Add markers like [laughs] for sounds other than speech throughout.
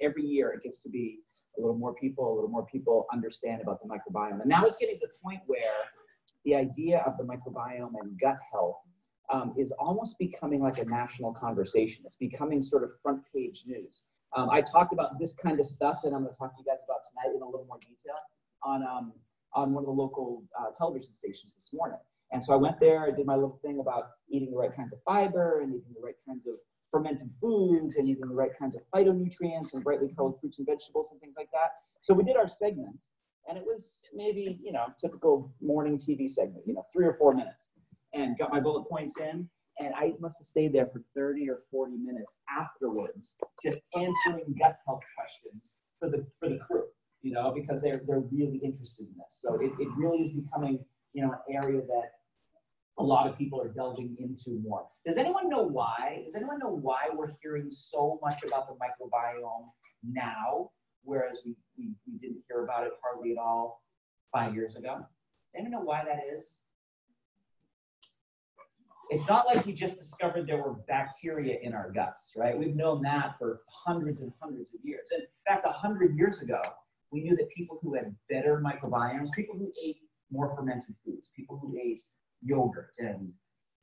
every year it gets to be a little more people, a little more people understand about the microbiome. And now it's getting to the point where the idea of the microbiome and gut health um, is almost becoming like a national conversation. It's becoming sort of front page news. Um, I talked about this kind of stuff that I'm going to talk to you guys about tonight in a little more detail on, um, on one of the local uh, television stations this morning. And so I went there, I did my little thing about eating the right kinds of fiber and eating the right kinds of fermented foods and eating the right kinds of phytonutrients and brightly colored fruits and vegetables and things like that. So we did our segment and it was maybe, you know, typical morning TV segment, you know, three or four minutes and got my bullet points in. And I must have stayed there for 30 or 40 minutes afterwards, just answering gut health questions for the, for the crew, you know, because they're, they're really interested in this. So it, it really is becoming, you know, an area that a lot of people are delving into more. Does anyone know why? Does anyone know why we're hearing so much about the microbiome now, whereas we, we, we didn't hear about it hardly at all five years ago? Anyone know why that is? It's not like we just discovered there were bacteria in our guts, right? We've known that for hundreds and hundreds of years. In fact, a hundred years ago, we knew that people who had better microbiomes, people who ate more fermented foods, people who ate yogurt and,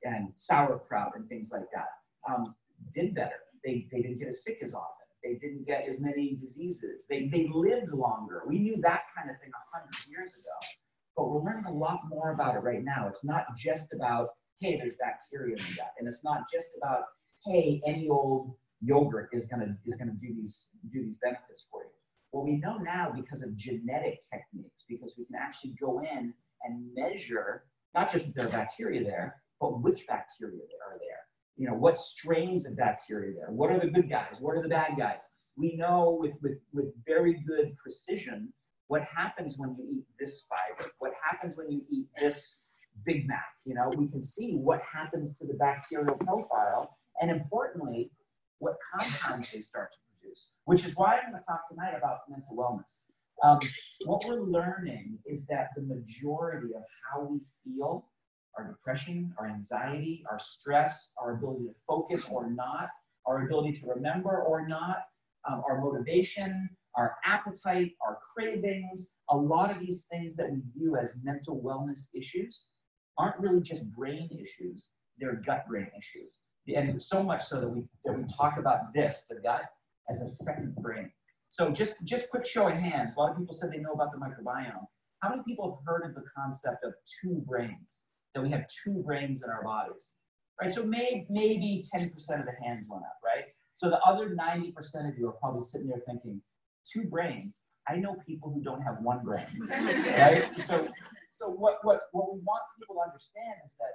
and sauerkraut and things like that, um, did better. They, they didn't get as sick as often. They didn't get as many diseases. They, they lived longer. We knew that kind of thing 100 years ago. But we're learning a lot more about it right now. It's not just about, hey, there's bacteria in that. And it's not just about, hey, any old yogurt is gonna, is gonna do, these, do these benefits for you. Well, we know now because of genetic techniques, because we can actually go in and measure not just there are bacteria there, but which bacteria are there. You know, what strains of bacteria there? What are the good guys? What are the bad guys? We know with, with, with very good precision what happens when you eat this fiber, what happens when you eat this Big Mac. You know, we can see what happens to the bacterial profile, and importantly, what compounds they start to produce, which is why I'm going to talk tonight about mental wellness. Um, what we're learning is that the majority of how we feel, our depression, our anxiety, our stress, our ability to focus or not, our ability to remember or not, um, our motivation, our appetite, our cravings, a lot of these things that we view as mental wellness issues aren't really just brain issues, they're gut brain issues. And so much so that we, that we talk about this, the gut, as a second brain. So just, just quick show of hands. A lot of people said they know about the microbiome. How many people have heard of the concept of two brains? That we have two brains in our bodies, right? So maybe, maybe 10% of the hands went up, right? So the other 90% of you are probably sitting there thinking, two brains. I know people who don't have one brain, [laughs] right? So, so what, what, what we want people to understand is that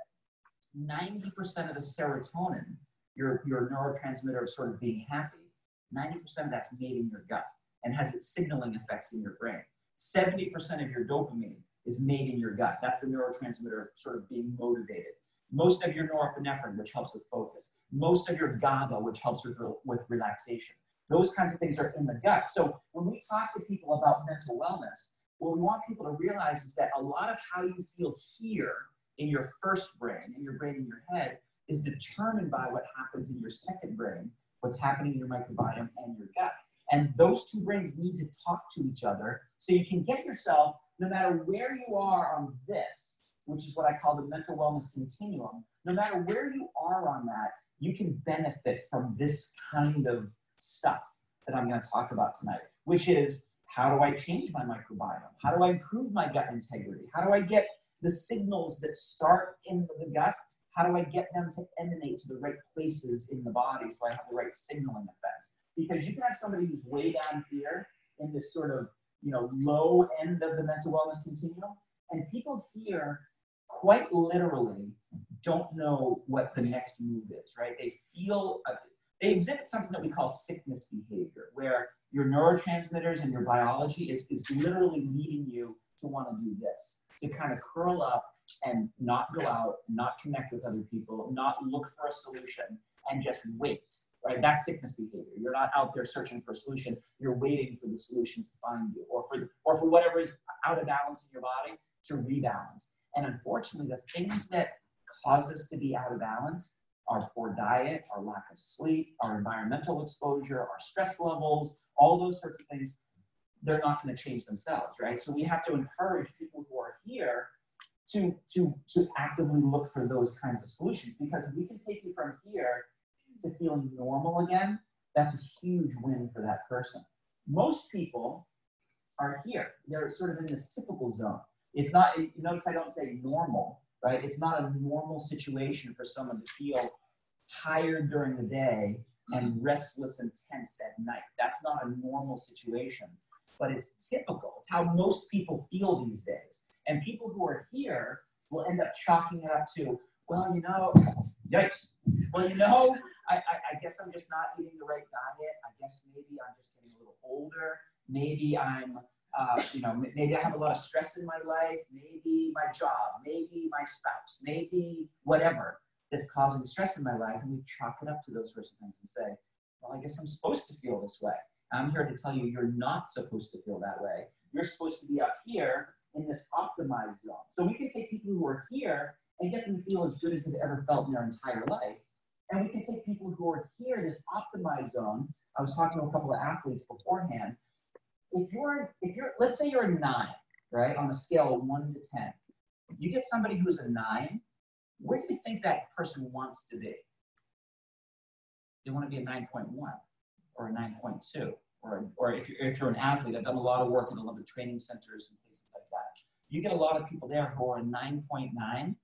90% of the serotonin, your, your neurotransmitter of sort of being happy, 90% of that's made in your gut and has its signaling effects in your brain. 70% of your dopamine is made in your gut. That's the neurotransmitter sort of being motivated. Most of your norepinephrine, which helps with focus. Most of your GABA, which helps with, with relaxation. Those kinds of things are in the gut. So when we talk to people about mental wellness, what we want people to realize is that a lot of how you feel here in your first brain, in your brain in your head, is determined by what happens in your second brain what's happening in your microbiome and your gut. And those two brains need to talk to each other so you can get yourself, no matter where you are on this, which is what I call the mental wellness continuum, no matter where you are on that, you can benefit from this kind of stuff that I'm going to talk about tonight, which is how do I change my microbiome? How do I improve my gut integrity? How do I get the signals that start in the gut how do I get them to emanate to the right places in the body so I have the right signaling effects? Because you can have somebody who's way down here in this sort of you know low end of the mental wellness continuum, and people here quite literally don't know what the next move is, right? They feel uh, they exhibit something that we call sickness behavior, where your neurotransmitters and your biology is, is literally leading you to want to do this, to kind of curl up and not go out, not connect with other people, not look for a solution, and just wait. Right? That's sickness behavior. You're not out there searching for a solution. You're waiting for the solution to find you, or for or for whatever is out of balance in your body to rebalance. And unfortunately, the things that cause us to be out of balance our poor diet, our lack of sleep, our environmental exposure, our stress levels, all those sorts of things, they're not going to change themselves, right? So we have to encourage people who are here to, to, to actively look for those kinds of solutions because we can take you from here to feeling normal again, that's a huge win for that person. Most people are here. They're sort of in this typical zone. It's not, you notice I don't say normal, right? It's not a normal situation for someone to feel tired during the day and restless and tense at night. That's not a normal situation, but it's typical. It's how most people feel these days. And people who are here will end up chalking it up to, well, you know, yikes. Well, you know, I, I, I guess I'm just not eating the right diet. I guess maybe I'm just getting a little older. Maybe I'm uh, you know, maybe I have a lot of stress in my life, maybe my job, maybe my spouse, maybe whatever that's causing stress in my life. And we chalk it up to those sorts of things and say, well, I guess I'm supposed to feel this way. I'm here to tell you you're not supposed to feel that way. You're supposed to be up here in this optimized zone. So we can take people who are here and get them to feel as good as they've ever felt in their entire life. And we can take people who are here in this optimized zone. I was talking to a couple of athletes beforehand if you're if you're let's say you're a nine, right, on a scale of one to ten, you get somebody who's a nine. Where do you think that person wants to be? They want to be a nine point one or a nine point two, or or if you're if you're an athlete, I've done a lot of work in Olympic training centers and places like that. You get a lot of people there who are a 9.9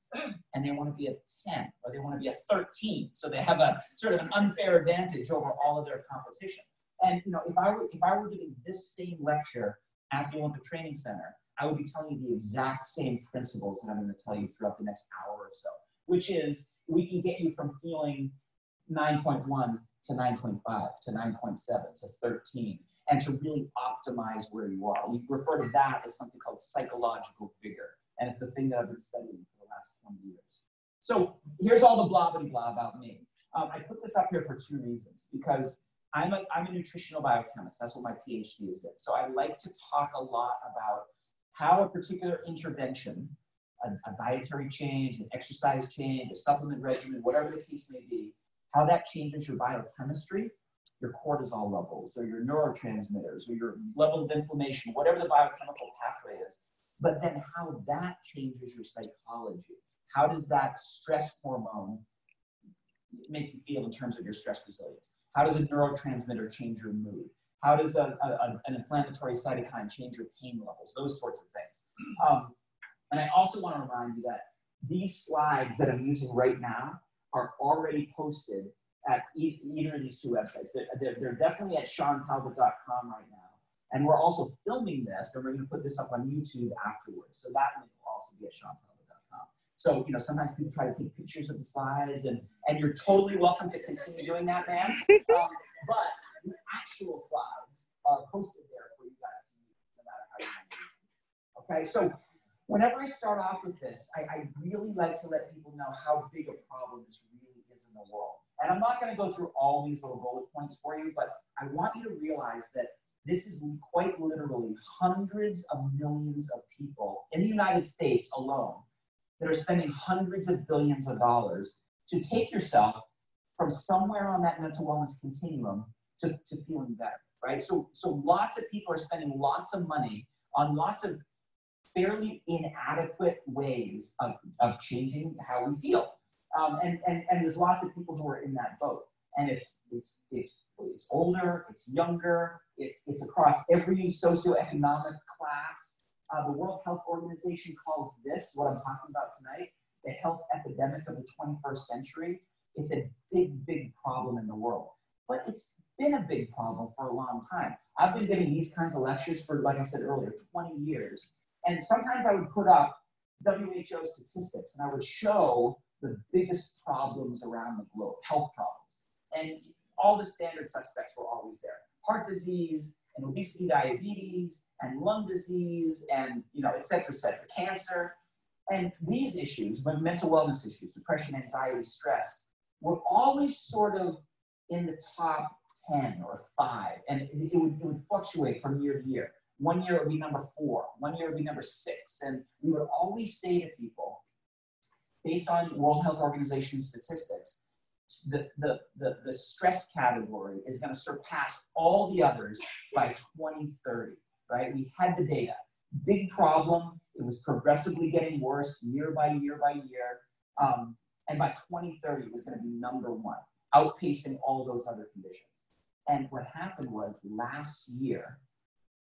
and they want to be a 10 or they want to be a 13. So they have a sort of an unfair advantage over all of their competition. And you know, if I were if I were giving this same lecture at the Olympic Training Center, I would be telling you the exact same principles that I'm going to tell you throughout the next hour or so, which is we can get you from feeling 9.1 to 9.5 to 9.7 to 13 and to really optimize where you are. We refer to that as something called psychological vigor. And it's the thing that I've been studying for the last 20 years. So here's all the blah, blah, blah about me. Um, I put this up here for two reasons because I'm a, I'm a nutritional biochemist. That's what my PhD is in. So I like to talk a lot about how a particular intervention, a, a dietary change, an exercise change, a supplement regimen, whatever the case may be, how that changes your biochemistry, your cortisol levels, or your neurotransmitters, or your level of inflammation, whatever the biochemical pathway is. But then how that changes your psychology. How does that stress hormone make you feel in terms of your stress resilience? How does a neurotransmitter change your mood? How does a, a, an inflammatory cytokine change your pain levels? Those sorts of things. Um, and I also want to remind you that these slides that I'm using right now are already posted at e either of these two websites. They're, they're, they're definitely at shawntalbott.com right now. And we're also filming this, and we're going to put this up on YouTube afterwards. So that link will also be at shawntalbott.com. So, you know, sometimes people try to take pictures of the slides, and, and you're totally welcome to continue doing that, man. [laughs] Um, but the actual slides are posted there for you guys to use, no matter how you want to use them. Okay, so whenever I start off with this, I, I really like to let people know how big a problem this really is in the world. And I'm not going to go through all these little bullet points for you, but I want you to realize that this is quite literally hundreds of millions of people in the United States alone that are spending hundreds of billions of dollars to take yourself from somewhere on that mental wellness continuum to, to feeling better, right? So, so lots of people are spending lots of money on lots of fairly inadequate ways of, of changing how we feel. Um, and, and, and there's lots of people who are in that boat. And it's, it's, it's, it's older, it's younger, it's, it's across every socioeconomic class, uh, the World Health Organization calls this, what I'm talking about tonight, the health epidemic of the 21st century. It's a big, big problem in the world. But it's been a big problem for a long time. I've been giving these kinds of lectures for, like I said earlier, 20 years. And sometimes I would put up WHO statistics and I would show the biggest problems around the globe, health problems. And all the standard suspects were always there. Heart disease, and obesity, diabetes, and lung disease, and you know, et cetera, et cetera, cancer. And these issues, but mental wellness issues, depression, anxiety, stress, were always sort of in the top 10 or five. And it, would, it would fluctuate from year to year. One year it would be number four, one year it would be number six. And we would always say to people, based on World Health Organization statistics, the, the, the, the stress category is going to surpass all the others by 2030, right? We had the data. Big problem. It was progressively getting worse year by year by year. Um, and by 2030, it was going to be number one, outpacing all those other conditions. And what happened was last year,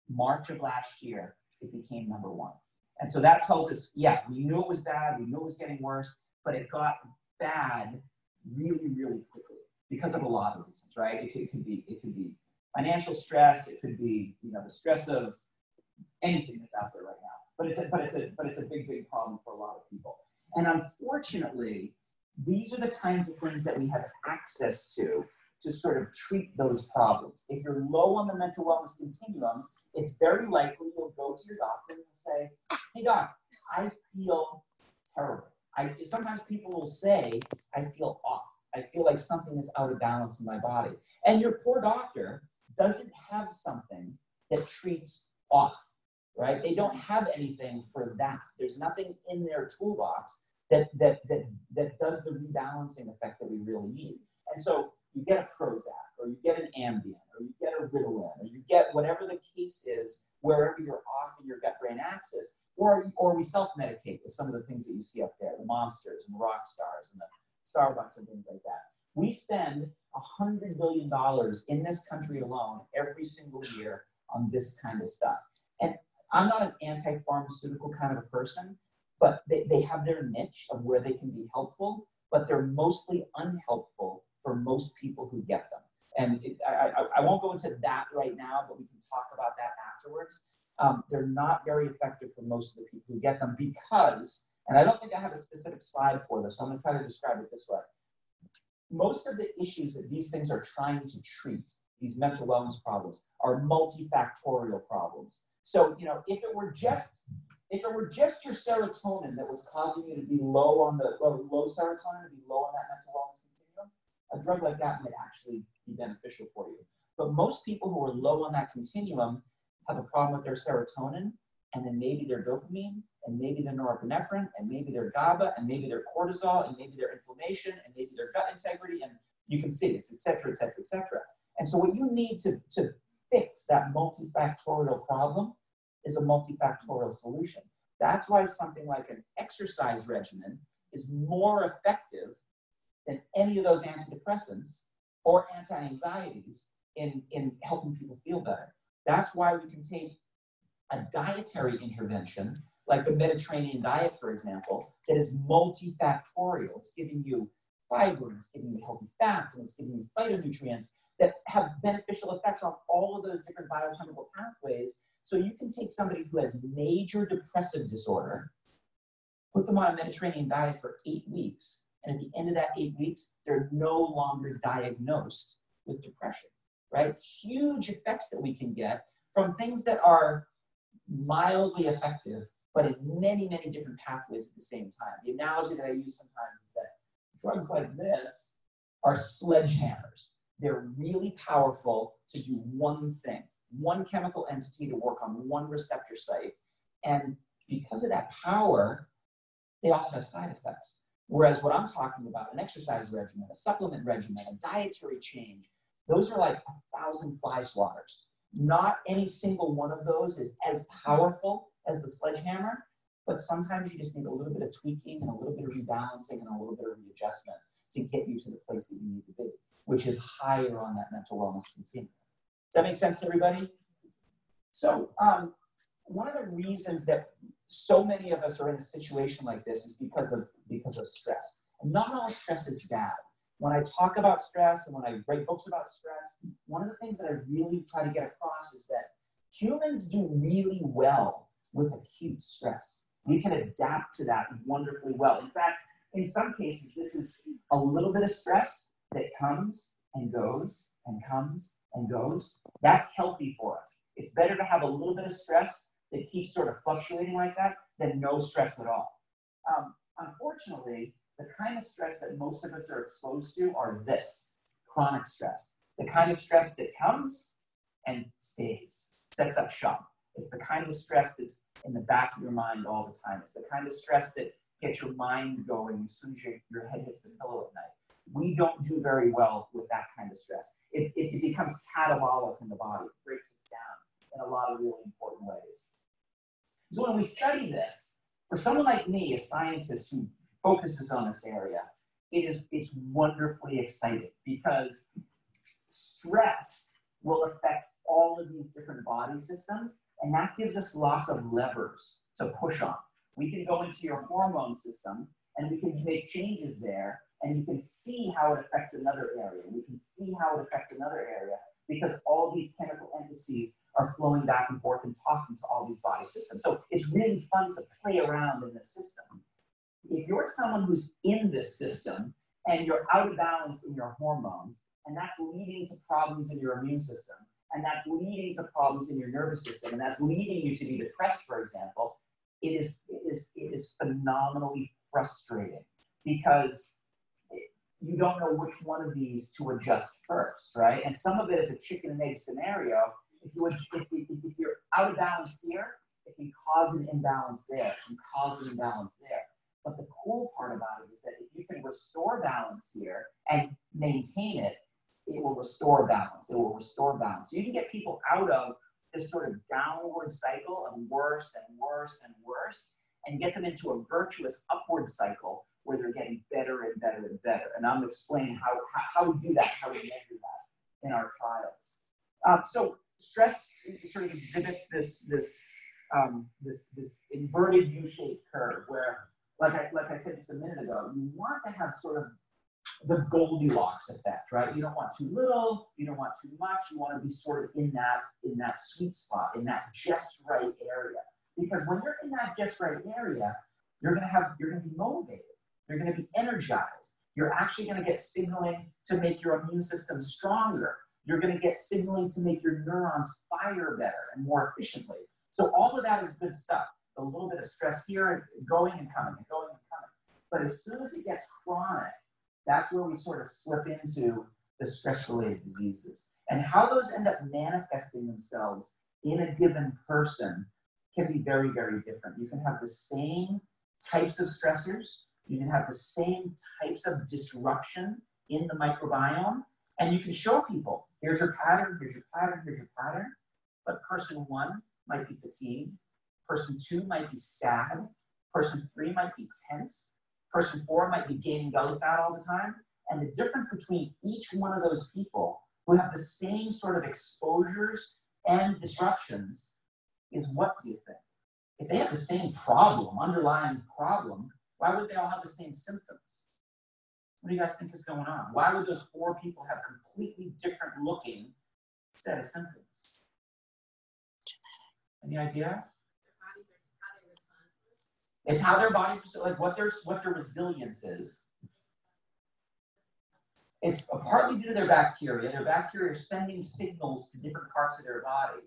March of last year, it became number one. And so that tells us, yeah, we knew it was bad, we knew it was getting worse, but it got bad really, really quickly because of a lot of reasons, right? It could, it could be it could be financial stress, it could be you know the stress of anything that's out there right now. But it's a, but it's a but it's a big big problem for a lot of people. And unfortunately, these are the kinds of things that we have access to to sort of treat those problems. If you're low on the mental wellness continuum, it's very likely you'll go to your doctor and say, "Hey doc, I feel terrible. I sometimes people will say, I feel off. I feel like something is out of balance in my body. And your poor doctor doesn't have something that treats off, right? They don't have anything for that. There's nothing in their toolbox that that that that does the rebalancing effect that we really need. And so you get a Prozac, or you get an Ambien, or you get a Ritalin, or you get whatever the case is, wherever you're off in your gut-brain axis, or, or we self-medicate with some of the things that you see up there, the monsters and the rock stars and the Starbucks and things like that. We spend $100 billion in this country alone every single year on this kind of stuff. And I'm not an anti-pharmaceutical kind of a person, but they, they have their niche of where they can be helpful, but they're mostly unhelpful for most people who get them. And it, I, I, I won't go into that right now, but we can talk about that afterwards um, they're not very effective for most of the people who get them because, and I don't think I have a specific slide for this, so I'm gonna try to describe it this way. Most of the issues that these things are trying to treat, these mental wellness problems, are multifactorial problems. So, you know, if it were just if it were just your serotonin that was causing you to be low on the low, low serotonin to be low on that mental wellness continuum, a drug like that might actually be beneficial for you. But most people who are low on that continuum have a problem with their serotonin, and then maybe their dopamine, and maybe their norepinephrine, and maybe their GABA, and maybe their cortisol, and maybe their inflammation, and maybe their gut integrity, and you can see it's et cetera, et cetera, et cetera. And so what you need to, to fix that multifactorial problem is a multifactorial solution. That's why something like an exercise regimen is more effective than any of those antidepressants or anti-anxieties in, in helping people feel better. That's why we can take a dietary intervention, like the Mediterranean diet, for example, that is multifactorial. It's giving you fiber, it's giving you healthy fats, and it's giving you phytonutrients that have beneficial effects on all of those different biochemical pathways. So you can take somebody who has major depressive disorder, put them on a Mediterranean diet for eight weeks, and at the end of that eight weeks, they're no longer diagnosed with depression right? Huge effects that we can get from things that are mildly effective, but in many, many different pathways at the same time. The analogy that I use sometimes is that drugs like this are sledgehammers. They're really powerful to do one thing, one chemical entity to work on one receptor site. And because of that power, they also have side effects. Whereas what I'm talking about, an exercise regimen, a supplement regimen, a dietary change, those are like a thousand fly swatters. Not any single one of those is as powerful as the sledgehammer, but sometimes you just need a little bit of tweaking and a little bit of rebalancing and a little bit of readjustment to get you to the place that you need to be, which is higher on that mental wellness continuum. Does that make sense to everybody? So um, one of the reasons that so many of us are in a situation like this is because of because of stress. Not all stress is bad when I talk about stress and when I write books about stress, one of the things that I really try to get across is that humans do really well with acute stress. We can adapt to that wonderfully well. In fact, in some cases, this is a little bit of stress that comes and goes and comes and goes. That's healthy for us. It's better to have a little bit of stress that keeps sort of fluctuating like that than no stress at all. Um, unfortunately, the kind of stress that most of us are exposed to are this chronic stress. The kind of stress that comes and stays, sets up shop. It's the kind of stress that's in the back of your mind all the time. It's the kind of stress that gets your mind going as soon as your, your head hits the pillow at night. we don't do very well with that kind of stress. It, it, it becomes catabolic in the body, it breaks us down in a lot of really important ways. So when we study this, for someone like me, a scientist who focuses on this area, it is it's wonderfully exciting because stress will affect all of these different body systems, and that gives us lots of levers to push on. We can go into your hormone system and we can make changes there, and you can see how it affects another area. We can see how it affects another area because all these chemical entities are flowing back and forth and talking to all these body systems. So it's really fun to play around in the system. If you're someone who's in this system and you're out of balance in your hormones, and that's leading to problems in your immune system, and that's leading to problems in your nervous system, and that's leading you to be depressed, for example, it is, it is, it is phenomenally frustrating because you don't know which one of these to adjust first, right? And some of it is a chicken and egg scenario. If, you, if, if you're out of balance here, it can cause an imbalance there, it can cause an imbalance there. But the cool part about it is that if you can restore balance here and maintain it, it will restore balance. It will restore balance. So you can get people out of this sort of downward cycle of worse and worse and worse and get them into a virtuous upward cycle where they're getting better and better and better. And I'm explaining how, how, how we do that, how we measure that in our trials. Um, so stress sort of exhibits this, this, um, this, this inverted U-shaped curve where, like I, like I said just a minute ago, you want to have sort of the Goldilocks effect, right? You don't want too little, you don't want too much. You want to be sort of in that in that sweet spot, in that just right area. Because when you're in that just right area, you're gonna have you're gonna be motivated. You're going to be energized. You're actually going to get signaling to make your immune system stronger. You're going to get signaling to make your neurons fire better and more efficiently. So all of that is good stuff. A little bit of stress here, going and coming, and going and coming. But as soon as it gets chronic, that's where we sort of slip into the stress-related diseases. And how those end up manifesting themselves in a given person can be very, very different. You can have the same types of stressors, you can have the same types of disruption in the microbiome, and you can show people, here's your pattern, here's your pattern, here's your pattern. But person one might be fatigued, person two might be sad, person three might be tense, person four might be gaining belly fat all the time. And the difference between each one of those people who have the same sort of exposures and disruptions is what do you think? If they have the same problem, underlying problem, why would they all have the same symptoms? What do you guys think is going on? Why would those four people have completely different looking set of symptoms? Any idea? It's how their bodies like what their what their resilience is. It's partly due to their bacteria. Their bacteria are sending signals to different parts of their body.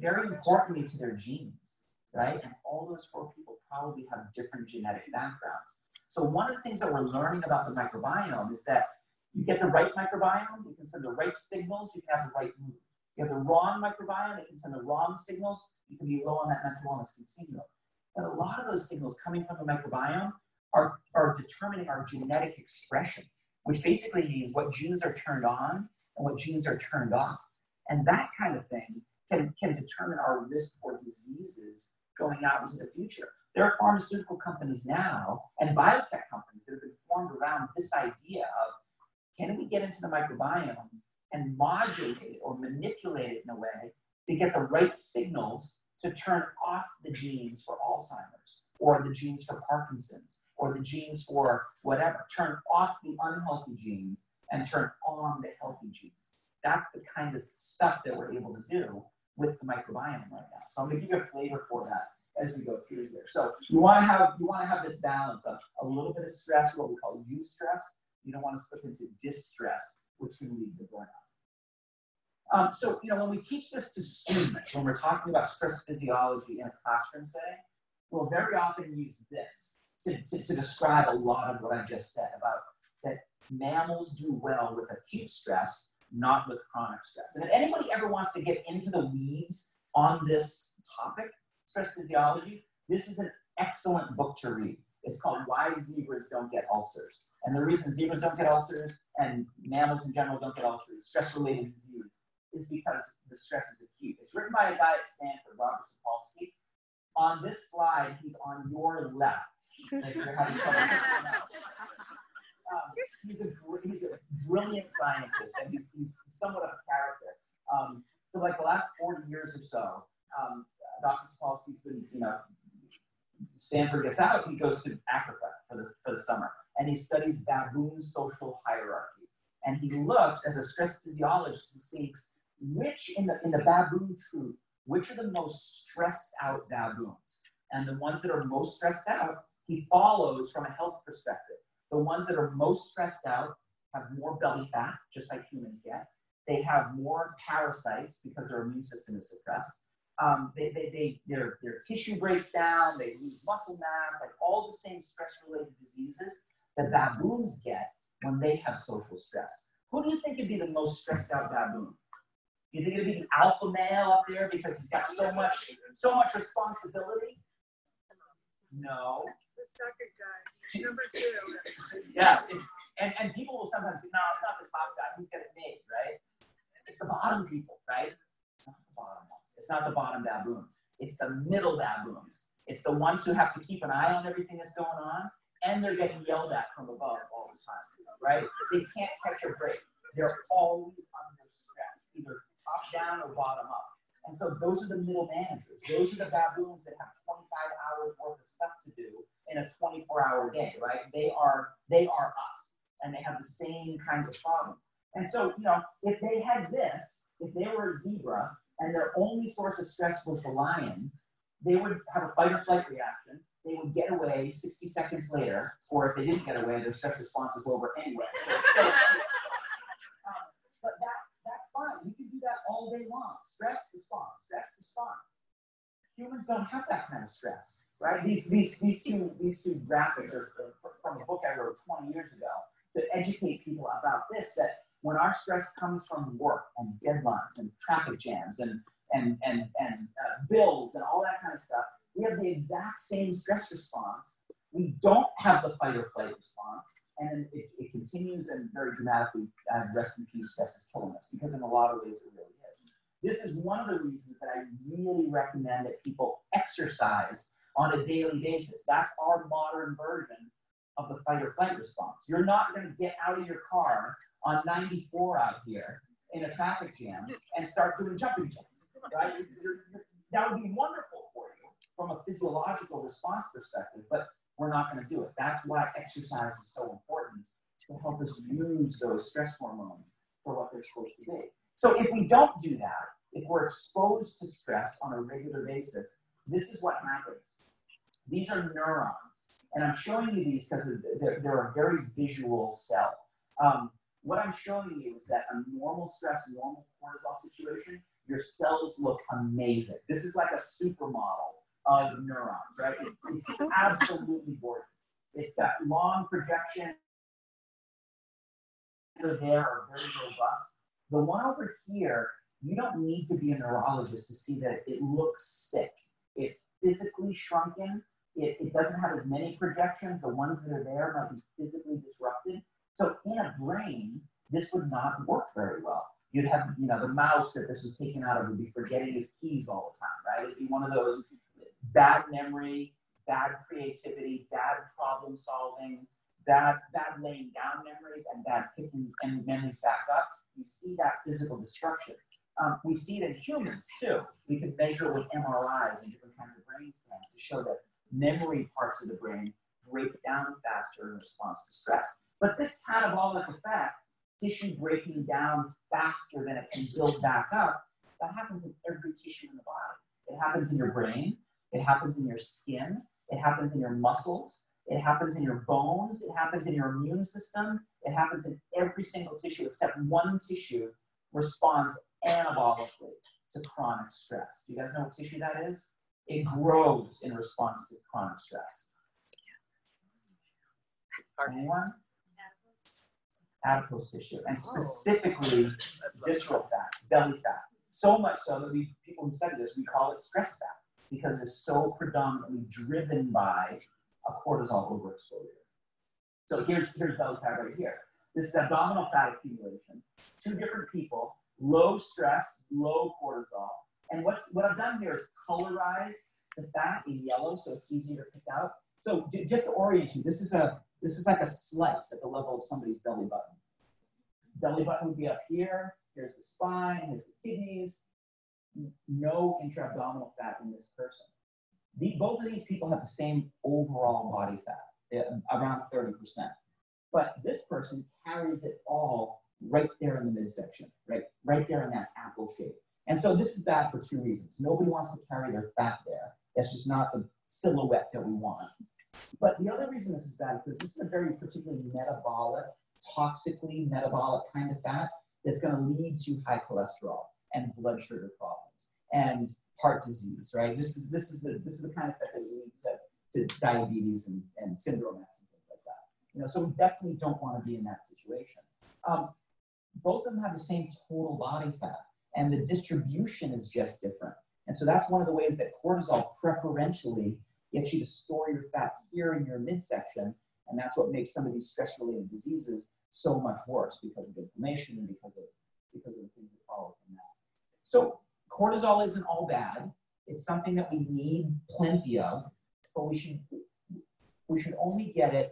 Very importantly to their genes right? And all those four people probably have different genetic backgrounds. So one of the things that we're learning about the microbiome is that you get the right microbiome, you can send the right signals, you can have the right mood. You have the wrong microbiome, it can send the wrong signals, you can be low on that mental wellness continuum. And a lot of those signals coming from the microbiome are, are determining our genetic expression, which basically means what genes are turned on and what genes are turned off. And that kind of thing can, can determine our risk for diseases going out into the future. There are pharmaceutical companies now and biotech companies that have been formed around this idea of can we get into the microbiome and modulate it or manipulate it in a way to get the right signals to turn off the genes for Alzheimer's or the genes for Parkinson's or the genes for whatever. Turn off the unhealthy genes and turn on the healthy genes. That's the kind of stuff that we're able to do with the microbiome right now. So I'm to give you a flavor for that as we go through here. So you want to have you want to have this balance of a little bit of stress, what we call eustress. You don't want to slip into distress, which can lead to burnout. Um, so you know when we teach this to students, when we're talking about stress physiology in a classroom setting, we'll very often use this to, to, to describe a lot of what I just said about that mammals do well with acute stress not with chronic stress. And if anybody ever wants to get into the weeds on this topic, stress physiology, this is an excellent book to read. It's called Why Zebras Don't Get Ulcers. And the reason zebras don't get ulcers and mammals in general don't get ulcers, stress-related disease, is because the stress is acute. It's written by a guy at Stanford, Robert Sapolsky. On this slide, he's on your left. Like you're having trouble. [laughs] Um, he's, a, he's a brilliant scientist, and he's, he's somewhat of a character. Um, for like the last 40 years or so, um, Dr. Sapolsky's been, you know, Stanford gets out, he goes to Africa for the, for the summer, and he studies baboon social hierarchy. And he looks as a stress physiologist to see which in the, in the baboon troop, which are the most stressed out baboons. And the ones that are most stressed out, he follows from a health perspective. The ones that are most stressed out have more belly fat, just like humans get. They have more parasites because their immune system is suppressed. Um, they, they, they, their, their tissue breaks down, they lose muscle mass, like all the same stress related diseases that baboons get when they have social stress. Who do you think would be the most stressed out baboon? You think it'd be the alpha male up there because he's got so much, so much responsibility? No. The second guy, number two. Yeah, it's, and, and people will sometimes, be, no, it's not the top guy, he's got it made, right? It's the bottom people, right? It's not the bottom ones. It's not the bottom baboons. It's the middle baboons. It's the ones who have to keep an eye on everything that's going on, and they're getting yelled at from above all the time, right? They can't catch a break. They're always under stress, either top down or bottom up. And so those are the middle managers. Those are the baboons that have 25 hours worth of stuff to do in a 24-hour day, right? They are they are us, and they have the same kinds of problems. And so, you know, if they had this, if they were a zebra and their only source of stress was the lion, they would have a fight or flight reaction. They would get away 60 seconds later, or if they didn't get away, their stress response is over anyway. So still, um, but that, that's fine. We can do that all day long. Stress response, stress response. Humans don't have that kind of stress, right? These, these, these, two, these two graphics are from a book I wrote 20 years ago to educate people about this, that when our stress comes from work and deadlines and traffic jams and, and, and, and uh, bills and all that kind of stuff, we have the exact same stress response. We don't have the fight or flight response. And it, it continues and very dramatically, uh, rest in peace, stress is killing us because in a lot of ways it really is. This is one of the reasons that I really recommend that people exercise on a daily basis. That's our modern version of the fight or flight response. You're not going to get out of your car on 94 out here in a traffic jam and start doing jumping jacks, right? You're, you're, that would be wonderful for you from a physiological response perspective, but we're not going to do it. That's why exercise is so important to help us use those stress hormones for what they're supposed to be. So if we don't do that, if we're exposed to stress on a regular basis, this is what happens. These are neurons and I'm showing you these because they're, a very visual cell. Um, what I'm showing you is that a normal stress, normal cortisol situation, your cells look amazing. This is like a supermodel of neurons, right? It's, it's absolutely gorgeous. It's got long projection. There are very robust. The one over here, you don't need to be a neurologist to see that it looks sick. It's physically shrunken it, it doesn't have as many projections. The ones that are there might be physically disrupted. So in a brain, this would not work very well. You'd have, you know, the mouse that this was taken out of would be forgetting his keys all the time, right? It'd be one of those bad memory, bad creativity, bad problem solving, bad, bad laying down memories, and bad picking and memories back up. You see that physical destruction. Um, we see it in humans too. We can measure it with MRIs and different kinds of brain scans to show that memory parts of the brain break down faster in response to stress. But this catabolic effect, tissue breaking down faster than it can build back up, that happens in every tissue in the body. It happens in your brain, it happens in your skin, it happens in your muscles, it happens in your bones, it happens in your immune system, it happens in every single tissue except one tissue responds anabolically to chronic stress. Do you guys know what tissue that is? it grows in response to chronic stress. Anyone? Adipose tissue, and oh. specifically visceral fat, belly fat. So much so that we people who study this, we call it stress fat because it's so predominantly driven by a cortisol overexposure. So here's, here's belly fat right here. This is abdominal fat accumulation. Two different people, low stress, low cortisol. And what's what I've done here is colorize the fat in yellow so it's easier to pick out. So just to orient you, this is a this is like a slice at the level of somebody's belly button. Belly button would be up here. Here's the spine. Here's the kidneys. No intra-abdominal fat in this person. The, both of these people have the same overall body fat, eh, around 30%. But this person carries it all right there in the midsection, right, right there in that apple shape. And so this is bad for two reasons. Nobody wants to carry their fat there. That's just not the silhouette that we want. But the other reason this is bad is because this is a very particularly metabolic, toxically metabolic kind of fat that's going to lead to high cholesterol and blood sugar problems and heart disease, right? This is this is the this is the kind of fat that leads to, to diabetes and, and syndrome and things like that. You know, so we definitely don't want to be in that situation. Um, both of them have the same total body fat, and the distribution is just different. And so that's one of the ways that cortisol preferentially gets you to store your fat here in your midsection. And that's what makes some of these stress related diseases so much worse because of inflammation and because of, because of things that follow from that. So cortisol isn't all bad. It's something that we need plenty of, but we should, we should only get it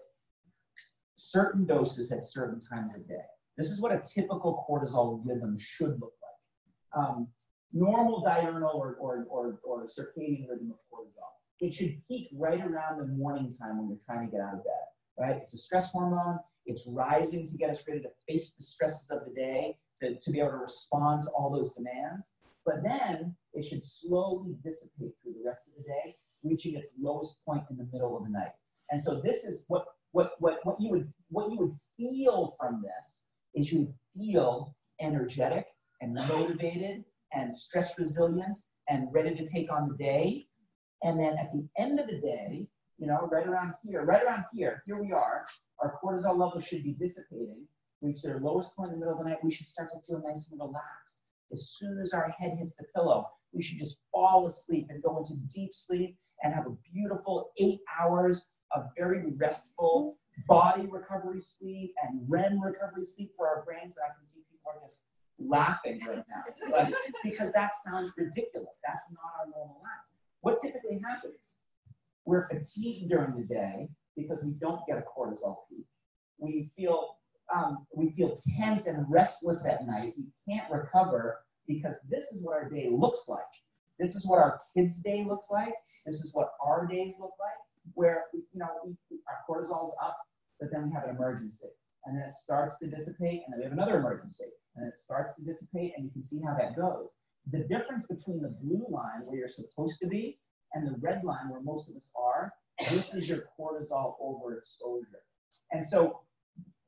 certain doses at certain times of day. This is what a typical cortisol rhythm should look like. Um, normal diurnal or, or, or, or circadian rhythm of cortisol. It should peak right around the morning time when you're trying to get out of bed, right? It's a stress hormone. It's rising to get us ready to face the stresses of the day, to, to be able to respond to all those demands. But then it should slowly dissipate through the rest of the day, reaching its lowest point in the middle of the night. And so this is what what what what you would what you would feel from this is you would feel energetic and motivated and stress resilience and ready to take on the day. And then at the end of the day, you know, right around here, right around here, here we are, our cortisol level should be dissipating, We reach their lowest point in the middle of the night, we should start to feel nice and relaxed. As soon as our head hits the pillow, we should just fall asleep and go into deep sleep and have a beautiful eight hours of very restful body recovery sleep and REM recovery sleep for our brains. And I can see people are just laughing right now because that sounds ridiculous. That's not our normal lives. What typically happens? We're fatigued during the day because we don't get a cortisol peak. We feel um, we feel tense and restless at night. We can't recover because this is what our day looks like. This is what our kids' day looks like. This is what our days look like, where you know we, our cortisol is up, but then we have an emergency, and then it starts to dissipate, and then we have another emergency, and it starts to dissipate, and you can see how that goes. The difference between the blue line where you're supposed to be and the red line where most of us are, this is your cortisol overexposure. And so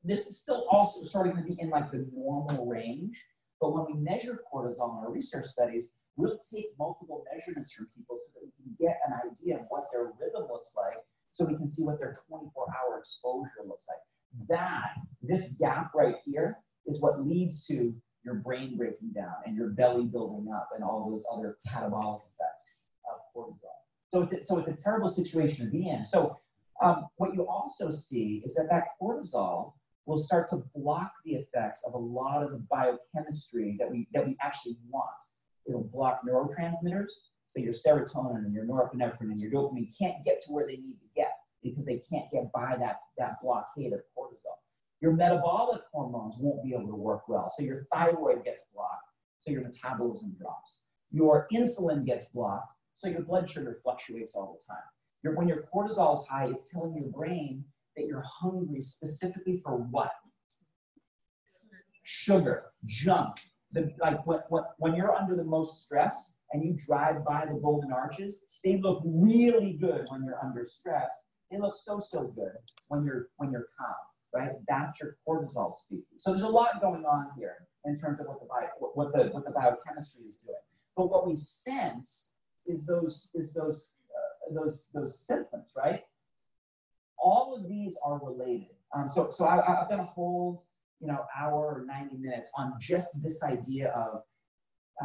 this is still also sort of going to be in like the normal range. But when we measure cortisol in our research studies, we'll take multiple measurements from people so that we can get an idea of what their rhythm looks like so we can see what their 24 hour exposure looks like. That, this gap right here, is what leads to your brain breaking down and your belly building up and all those other catabolic effects cortisol. So it's a, so it's a terrible situation to be in. So um, what you also see is that that cortisol will start to block the effects of a lot of the biochemistry that we that we actually want. It'll block neurotransmitters, so your serotonin and your norepinephrine and your dopamine can't get to where they need to get because they can't get by that, that blockade of cortisol. Your metabolic hormones won't be able to work well. So your thyroid gets blocked, so your metabolism drops. Your insulin gets blocked, so your blood sugar fluctuates all the time. Your, when your cortisol is high, it's telling your brain that you're hungry specifically for what? Sugar, junk. The, like when, when, when you're under the most stress and you drive by the golden arches, they look really good when you're under stress. They look so, so good when you're, when you're calm right? That's your cortisol speaking. So there's a lot going on here in terms of what the bio, what the what the biochemistry is doing. But what we sense is those is those uh, those those symptoms, right? All of these are related. Um, so so I, I've done a whole you know hour or 90 minutes on just this idea of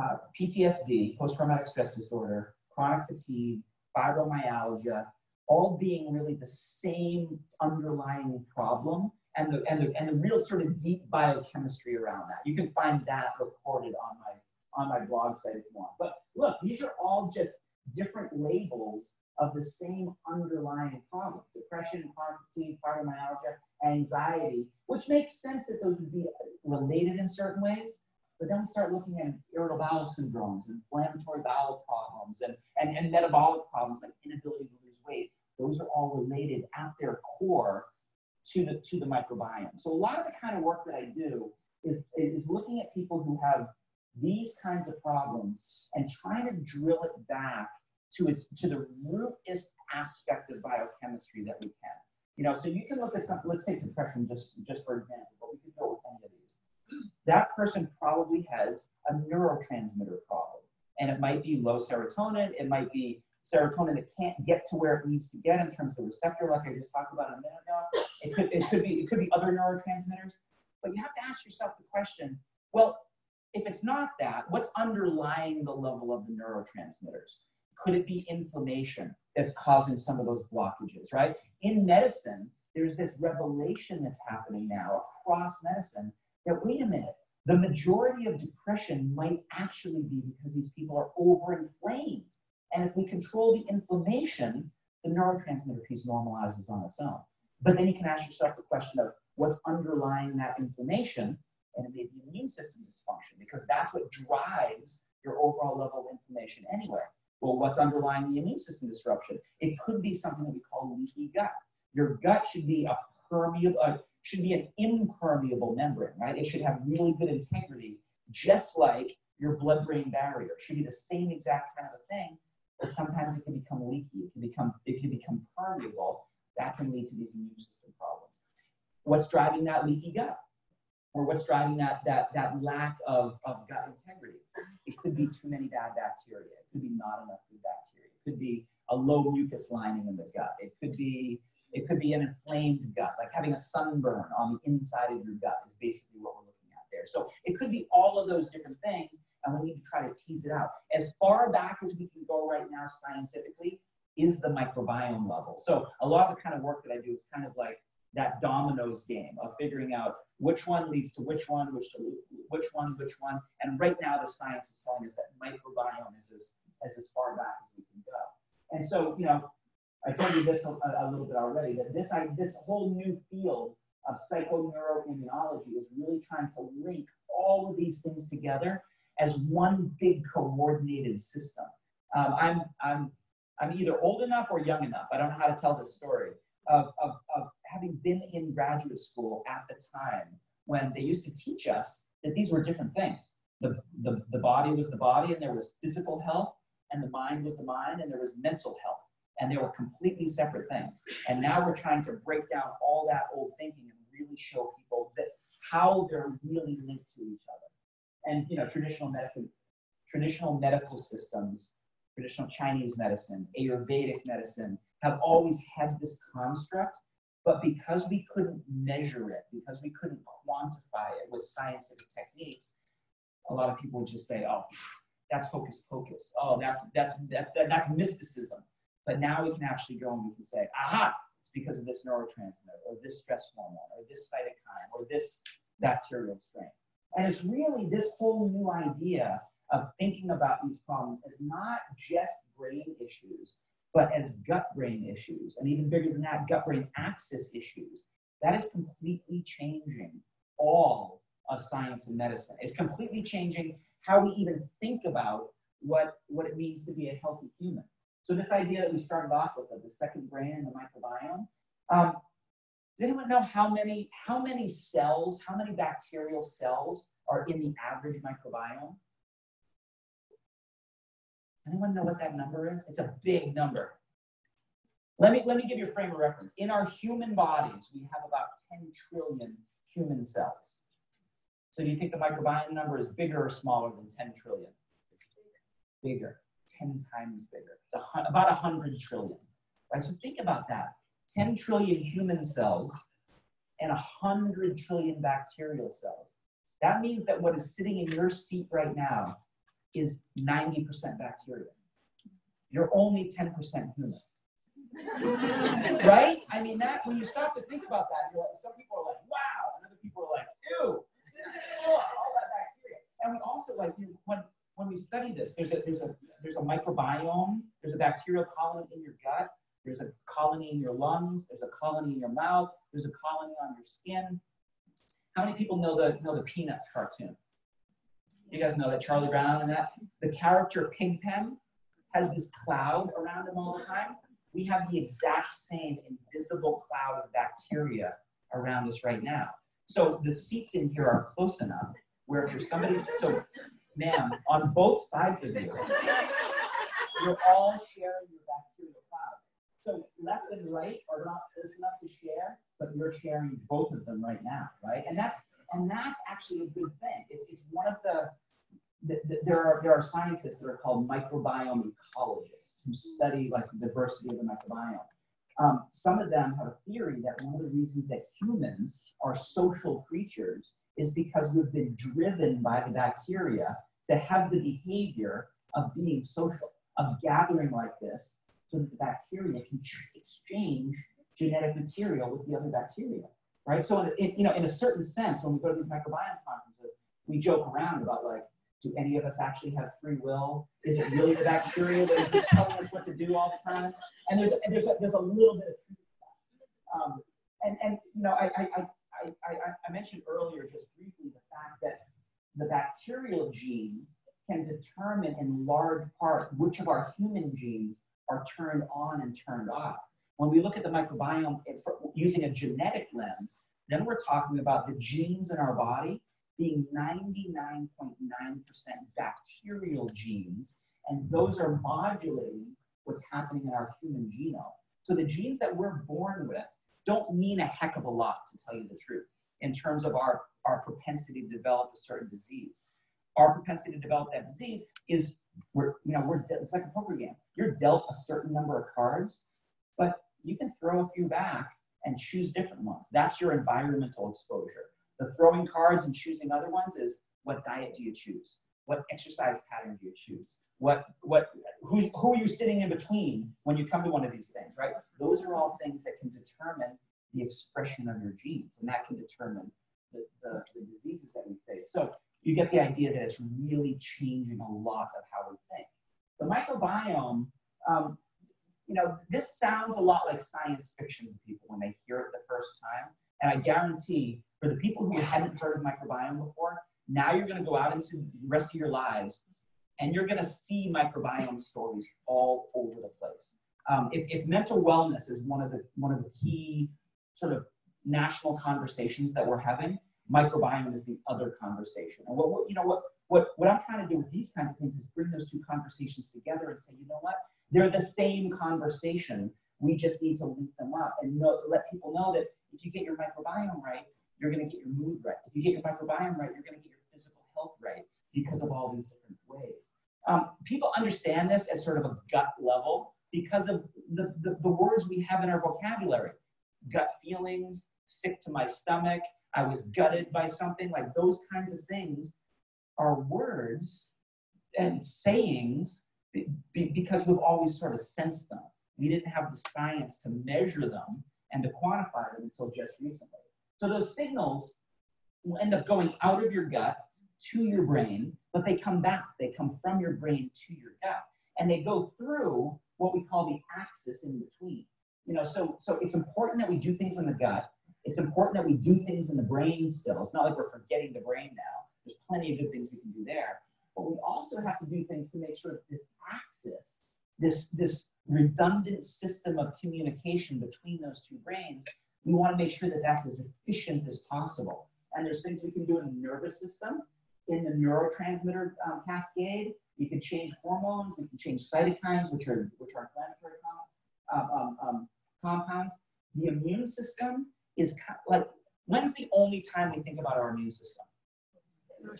uh, PTSD, post traumatic stress disorder, chronic fatigue, fibromyalgia, all being really the same underlying problem and the, and the, and the real sort of deep biochemistry around that. You can find that recorded on my, on my blog site if you want. But look, these are all just different labels of the same underlying problem. Depression, fatigue, fibromyalgia, anxiety, which makes sense that those would be related in certain ways. But then we start looking at irritable bowel syndromes, inflammatory bowel problems, and, and, and metabolic problems like inability to lose weight. Those are all related at their core to the, to the microbiome. So a lot of the kind of work that I do is, is looking at people who have these kinds of problems and trying to drill it back to its to the rootest aspect of biochemistry that we can. You know, so you can look at something, let's take depression just, just for example, but we could go with any of these. That person probably has a neurotransmitter problem. And it might be low serotonin, it might be serotonin that can't get to where it needs to get in terms of the receptor, like I just talked about a minute ago. It could, it could be it could be other neurotransmitters, but you have to ask yourself the question, well, if it's not that, what's underlying the level of the neurotransmitters? Could it be inflammation that's causing some of those blockages, right? In medicine, there's this revelation that's happening now across medicine that wait a minute, the majority of depression might actually be because these people are overinflamed. And if we control the inflammation, the neurotransmitter piece normalizes on its own. But then you can ask yourself the question of what's underlying that inflammation, and it may be immune system dysfunction, because that's what drives your overall level of inflammation anyway. Well, what's underlying the immune system disruption? It could be something that we call leaky gut. Your gut should be a permeable, uh, should be an impermeable membrane, right? It should have really good integrity, just like your blood-brain barrier. It should be the same exact kind of a thing, but sometimes it can become leaky. It can become, it can become permeable. That can lead to these immune system problems. What's driving that leaky gut? Or what's driving that, that, that lack of, of gut integrity. It could be too many bad bacteria. It could be not enough good bacteria. It could be a low mucus lining in the gut. It could be it could be an inflamed gut, like having a sunburn on the inside of your gut is basically what we're looking at there. So it could be all of those different things, and we need to try to tease it out. As far back as we can go right now scientifically is the microbiome level. So a lot of the kind of work that I do is kind of like that dominoes game of figuring out which one leads to which one, which to which one, which one. And right now, the science is telling us that microbiome is as, as, as far back as we can go. And so, you know, I told you this a, a little bit already, that this, I, this whole new field of psychoneuroimmunology is really trying to link all of these things together as one big coordinated system. Um, I'm, I'm, I'm either old enough or young enough, I don't know how to tell this story, of, of, of having been in graduate school at the time when they used to teach us that these were different things. The, the, the body was the body, and there was physical health, and the mind was the mind, and there was mental health. And they were completely separate things. And now we're trying to break down all that old thinking and really show people that how they're really linked to each other. And you know, traditional medical traditional medical systems, traditional Chinese medicine, Ayurvedic medicine, have always had this construct but because we couldn't measure it, because we couldn't quantify it with scientific techniques, a lot of people would just say, oh, that's hocus pocus. Oh, that's, that's, that, that, that's mysticism. But now we can actually go and we can say, aha, it's because of this neurotransmitter or this stress hormone or this cytokine or this bacterial strain. And it's really this whole new idea of thinking about these problems as not just brain issues, but as gut brain issues, and even bigger than that, gut brain axis issues. That is completely changing all of science and medicine. It's completely changing how we even think about what, what it means to be a healthy human. So this idea that we started off with of the second brain and the microbiome, um, does anyone know how many, how many cells, how many bacterial cells are in the average microbiome? Anyone know what that number is? It's a big number. Let me, let me give you a frame of reference. In our human bodies, we have about 10 trillion human cells. So do you think the microbiome number is bigger or smaller than 10 trillion? Bigger, 10 times bigger. It's a, about 100 trillion. Right? So think about that. 10 trillion human cells and 100 trillion bacterial cells. That means that what is sitting in your seat right now is 90% bacteria. You're only 10% human. right? I mean, that when you stop to think about that, you're like, some people are like, wow, and other people are like, ew, all that bacteria. And we also like you when when we study this, there's a there's a there's a microbiome, there's a bacterial colony in your gut, there's a colony in your lungs, there's a colony in your mouth, there's a colony on your skin. How many people know the know the Peanuts cartoon? You guys know that Charlie Brown and that the character Pigpen has this cloud around him all the time. We have the exact same invisible cloud of bacteria around us right now. So the seats in here are close enough where if you're somebody, so ma'am, on both sides of you, you're all sharing your bacterial clouds. So left and right are not close enough to share, but you're sharing both of them right now, right? And that's and that's actually a good thing. It's it's one of the, the, the there are there are scientists that are called microbiome ecologists who study like the diversity of the microbiome. Um, some of them have a theory that one of the reasons that humans are social creatures is because we've been driven by the bacteria to have the behavior of being social, of gathering like this, so that the bacteria can exchange genetic material with the other bacteria, right? So, in, in, you know, in a certain sense, when we go to these microbiome conferences, we joke around about like, do any of us actually have free will? Is it really the bacteria that is just telling us what to do all the time? And there's, and there's, a, there's a little bit of truth to that. Um, and, and, you know, I, I, I, I, I mentioned earlier just briefly the fact that the bacterial genes can determine in large part which of our human genes are turned on and turned off. When we look at the microbiome using a genetic lens, then we're talking about the genes in our body being 99.9% bacterial genes, and those are modulating what's happening in our human genome. So the genes that we're born with don't mean a heck of a lot, to tell you the truth, in terms of our, our propensity to develop a certain disease. Our propensity to develop that disease is, we're, you know, we're, it's like a poker game. You're dealt a certain number of cards, but you can throw a few back and choose different ones. That's your environmental exposure. The throwing cards and choosing other ones is what diet do you choose? What exercise pattern do you choose? What, what, who, who are you sitting in between when you come to one of these things, right? Those are all things that can determine the expression of your genes, and that can determine the, the, the diseases that we face. So you get the idea that it's really changing a lot of how we think. The microbiome, um, you know, this sounds a lot like science fiction to people when they hear it the first time. And I guarantee for the people who hadn't heard of microbiome before, now you're going to go out into the rest of your lives and you're going to see microbiome stories all over the place. Um, if, if mental wellness is one of the one of the key sort of national conversations that we're having, microbiome is the other conversation. And what, what you know what what what I'm trying to do with these kinds of things is bring those two conversations together and say, you know what, they're the same conversation. We just need to link them up and know, let people know that if you get your microbiome right, you're going to get your mood right. If you get your microbiome right, you're going to get your physical health right because of all these different ways. Um, people understand this at sort of a gut level because of the, the, the words we have in our vocabulary. Gut feelings, sick to my stomach, I was gutted by something, like those kinds of things are words and sayings because we've always sort of sensed them. We didn't have the science to measure them and to quantify them until just recently. So those signals will end up going out of your gut to your brain, but they come back. They come from your brain to your gut. And they go through what we call the axis in between. You know, so so it's important that we do things in the gut. It's important that we do things in the brain still. It's not like we're forgetting the brain now. There's plenty of good things we can do there. But we also have to do things to make sure that this axis, this, this redundant system of communication between those two brains, we want to make sure that that's as efficient as possible. And there's things we can do in the nervous system in the neurotransmitter um, cascade. You can change hormones, you can change cytokines, which are, which are inflammatory um, um, um compounds. The immune system is like, when's the only time we think about our immune system?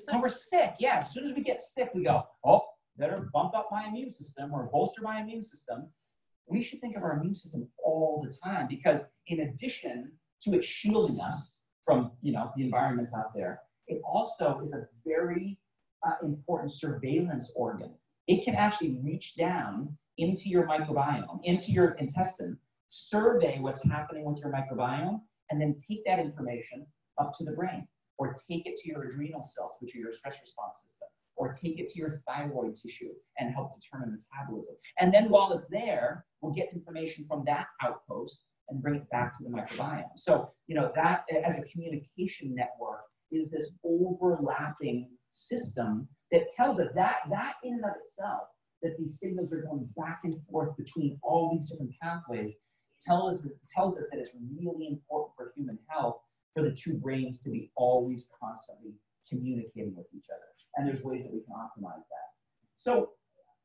When we're sick, yeah. As soon as we get sick, we go, oh, better bump up my immune system or bolster my immune system. We should think of our immune system all the time because in addition to it shielding us from, you know, the environment out there, it also is a very uh, important surveillance organ. It can actually reach down into your microbiome, into your intestine, survey what's happening with your microbiome, and then take that information up to the brain, or take it to your adrenal cells, which are your stress response system, or take it to your thyroid tissue and help determine metabolism. And then while it's there, we'll get information from that outpost and bring it back to the microbiome. So, you know, that as a communication network is this overlapping system that tells us that that in and of itself, that these signals are going back and forth between all these different pathways, tells us, tells us that it's really important for human health for the two brains to be always constantly communicating with each other. And there's ways that we can optimize that. So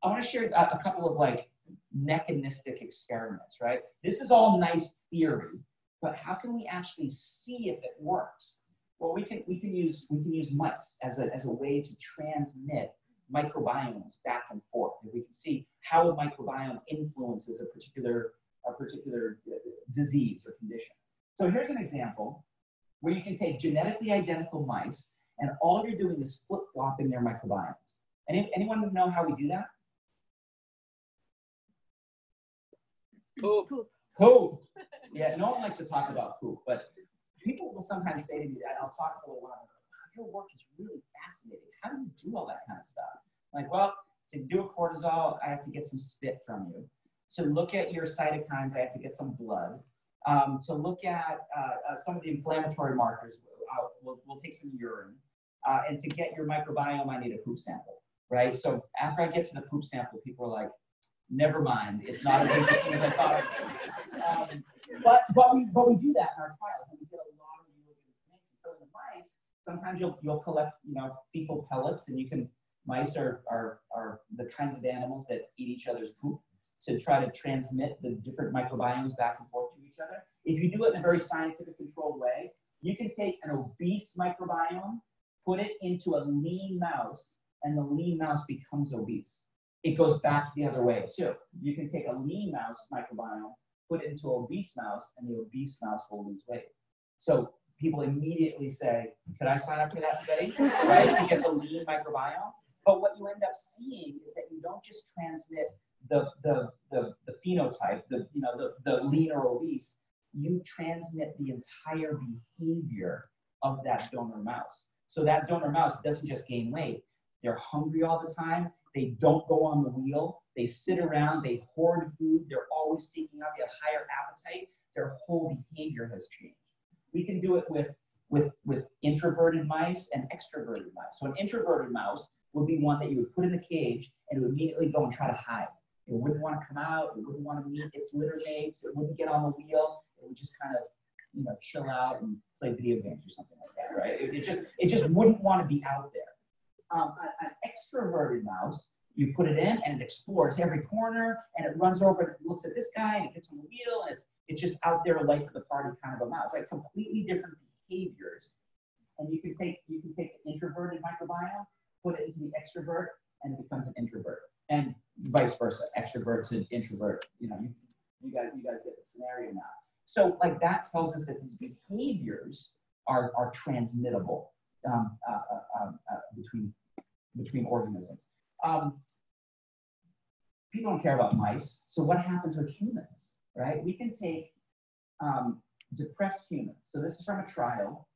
I want to share a, a couple of like mechanistic experiments, right? This is all nice theory, but how can we actually see if it works? Well, we can we can use we can use mice as a as a way to transmit microbiomes back and forth. And we can see how a microbiome influences a particular a particular uh, disease or condition. So here's an example where you can take genetically identical mice and all you're doing is flip-flopping their microbiomes. Any, anyone know how we do that? Poop. Poop. Yeah, no one likes to talk about poop, but people will sometimes say to me that I'll talk for a little while. Your work is really fascinating. How do you do all that kind of stuff? I'm like, well, to do a cortisol, I have to get some spit from you. To look at your cytokines, I have to get some blood. Um, to look at uh, uh, some of the inflammatory markers, uh, we'll, we'll, take some urine. Uh, and to get your microbiome, I need a poop sample, right? So after I get to the poop sample, people are like, never mind, it's not as interesting as I thought um, but, but, we, but we do that in our trials, and we get a lot of really good information. So in the mice, sometimes you'll, you'll collect, you know, fecal pellets, and you can, mice are, are, are the kinds of animals that eat each other's poop to try to transmit the different microbiomes back and forth to each other. If you do it in a very scientific controlled way, you can take an obese microbiome, put it into a lean mouse, and the lean mouse becomes obese. It goes back the other way too. You can take a lean mouse microbiome, put it into an obese mouse, and the obese mouse will lose weight. So people immediately say, could I sign up for that study, [laughs] right, to get the lean microbiome? But what you end up seeing is that you don't just transmit the, the, the, the phenotype, the, you know, the, the lean or obese, you transmit the entire behavior of that donor mouse. So that donor mouse doesn't just gain weight, they're hungry all the time, they don't go on the wheel, they sit around, they hoard food, they're always seeking out, they have higher appetite, their whole behavior has changed. We can do it with, with, with introverted mice and extroverted mice. So an introverted mouse would be one that you would put in the cage and it would immediately go and try to hide. It wouldn't want to come out, it wouldn't want to meet its litter mates, it wouldn't get on the wheel, it would just kind of, you know, chill out and play video games or something like that, right? It, it just, it just wouldn't want to be out there. Um, an extroverted mouse, you put it in and it explores every corner and it runs over and looks at this guy and it gets on the wheel and it's, it's just out there late for the party kind of a mouse, right? Completely different behaviors. And you can take you can take the introverted microbiome, put it into the extrovert, and it becomes an introvert. And vice versa, extrovert to introvert. You know, you, you guys you guys get the scenario now. So like that tells us that these behaviors are, are transmittable um, uh, uh, um, uh, between between organisms. Um, people don't care about mice. So what happens with humans, right? We can take um, depressed humans. So this is from a trial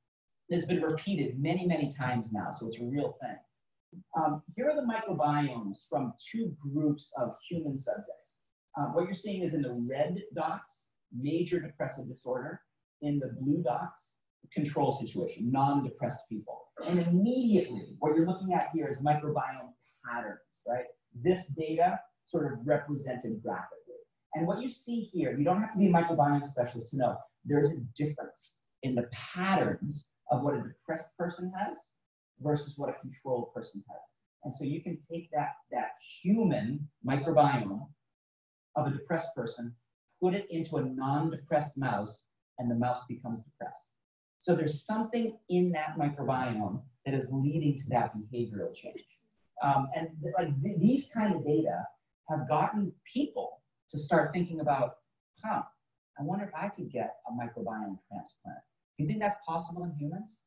that's been repeated many, many times now. So it's a real thing. Um, here are the microbiomes from two groups of human subjects. Um, what you're seeing is in the red dots, major depressive disorder. In the blue dots, control situation, non-depressed people. And immediately, what you're looking at here is microbiome patterns, right? This data sort of represented graphically. And what you see here, you don't have to be a microbiome specialist to know, there's a difference in the patterns of what a depressed person has versus what a controlled person has. And so you can take that, that human microbiome of a depressed person, put it into a non-depressed mouse, and the mouse becomes depressed. So there's something in that microbiome that is leading to that behavioral change. Um, and th- like th- these kind of data have gotten people to start thinking about, huh, I wonder if I could get a microbiome transplant. Do you think that's possible in humans?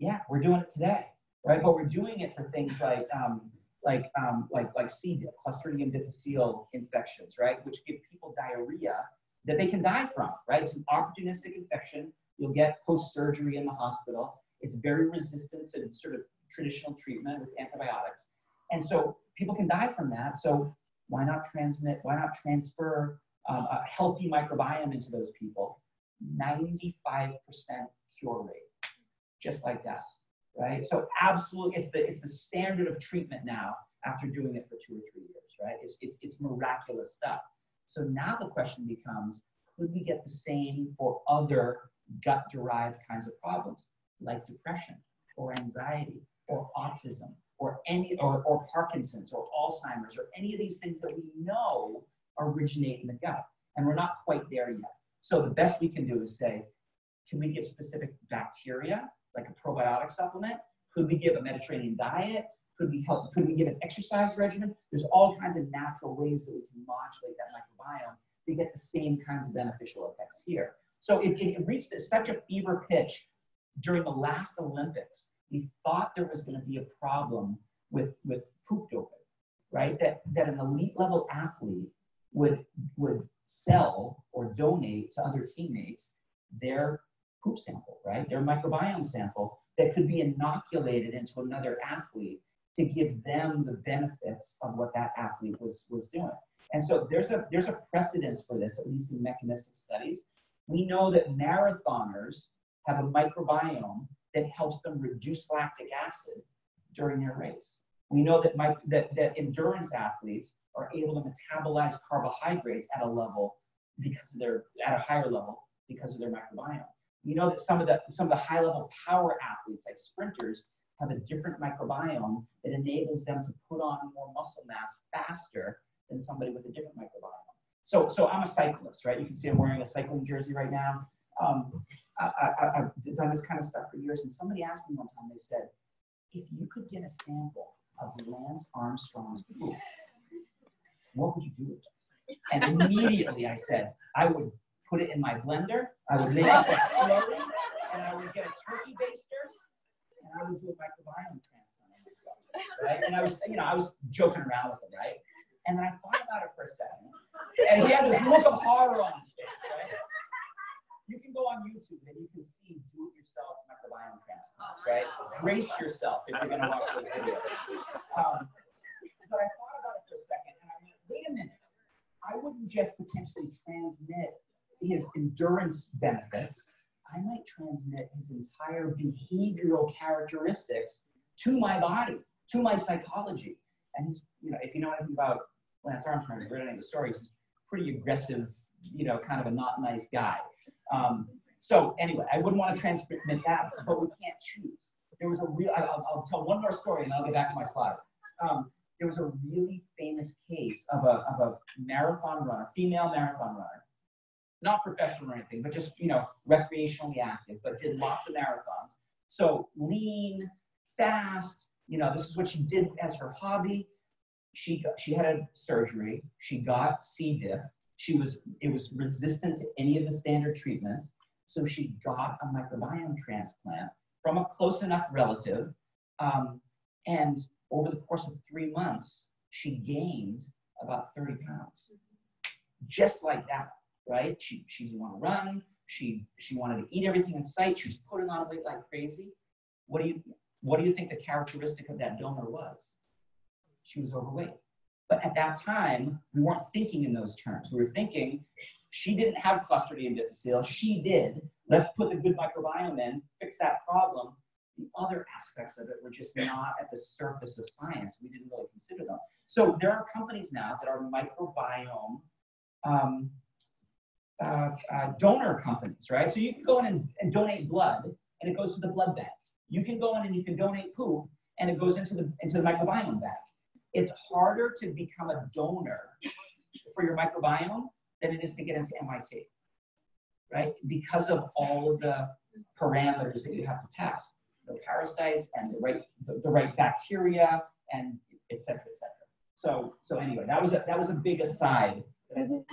Yeah, we're doing it today, right? But we're doing it for things like um, like um, like like C. diff, Clostridium difficile infections, right, which give people diarrhea that they can die from, right? It's an opportunistic infection. You'll get post-surgery in the hospital. It's very resistant to sort of traditional treatment with antibiotics, and so people can die from that. So why not transmit? Why not transfer um, a healthy microbiome into those people? 95% cure rate, just like that right? So absolutely, it's the it's the standard of treatment now after doing it for two or three years, right? It's it's it's miraculous stuff. So now the question becomes, could we get the same for other gut-derived kinds of problems like depression or anxiety or autism or any or, or Parkinson's or Alzheimer's or any of these things that we know originate in the gut? And we're not quite there yet. So the best we can do is say, can we give specific bacteria like a probiotic supplement? Could we give a Mediterranean diet? Could we help? Could we give an exercise regimen? There's all kinds of natural ways that we can modulate that microbiome to get the same kinds of beneficial effects here. So it, it reached such a fever pitch during the last Olympics. We thought there was going to be a problem with with poop doping, right? That that an elite level athlete would would sell or donate to other teammates their poop sample, right? Their microbiome sample that could be inoculated into another athlete to give them the benefits of what that athlete was, was doing. And so there's a, there's a precedence for this, at least in mechanistic studies. We know that marathoners have a microbiome that helps them reduce lactic acid during their race. We know that, my, that, that endurance athletes are able to metabolize carbohydrates at a level because of their, at a higher level because of their microbiome. We know that some of the some of the high level power athletes, like sprinters, have a different microbiome that enables them to put on more muscle mass faster than somebody with a different microbiome. So, so I'm a cyclist, right? You can see I'm wearing a cycling jersey right now. Um, I, have done this kind of stuff for years, and somebody asked me one time. They said, "If you could get a sample of Lance Armstrong's poop, what would you do with it?" And immediately I said, "I would put it in my blender. I would make up a slurry, and I would get a turkey baster, and I would do a microbiome transplant on myself, right? And I was, you know, I was joking around with it, right? And then I thought about it for a second, and he had this look of horror on his face, right? You can go on YouTube and you can see do-it-yourself microbiome transplants, right? Brace yourself if you're going to watch those videos. Um, but I thought about it for a second, and I went, wait a minute. I wouldn't just potentially transmit his endurance benefits, I might transmit his entire behavioral characteristics to my body, to my psychology. And he's, you know, if you know anything about Lance Armstrong, you've read any of the stories, he's pretty aggressive, you know, kind of a not nice guy. Um, so anyway, I wouldn't want to transmit that, but we can't choose. There was a real, I'll, I'll tell one more story and I'll get back to my slides. Um, there was a really famous case of a, of a marathon runner, female marathon runner, not professional or anything, but just, you know, recreationally active, but did lots of marathons. So lean, fast, you know, this is what she did as her hobby. She, got, she had a surgery. She got C. diff. She was, it was resistant to any of the standard treatments. So she got a microbiome transplant from a close enough relative. Um, and over the course of three months, she gained about 30 pounds. Just like that right? She, she didn't want to run. She, she wanted to eat everything in sight. She was putting on weight like crazy. What do you, what do you think the characteristic of that donor was? She was overweight. But at that time, we weren't thinking in those terms. We were thinking she didn't have Clostridium difficile. She did. Let's put the good microbiome in, fix that problem. The other aspects of it were just not at the surface of science. We didn't really consider them. So there are companies now that are microbiome um, uh, uh, donor companies, right? So you can go in and, and, donate blood, and it goes to the blood bank. You can go in and you can donate poop, and it goes into the into the microbiome bank. It's harder to become a donor for your microbiome than it is to get into MIT, right? Because of all of the parameters that you have to pass, the parasites and the right the, the right bacteria and et cetera, et cetera. So so anyway, that was a, that was a big aside that I didn't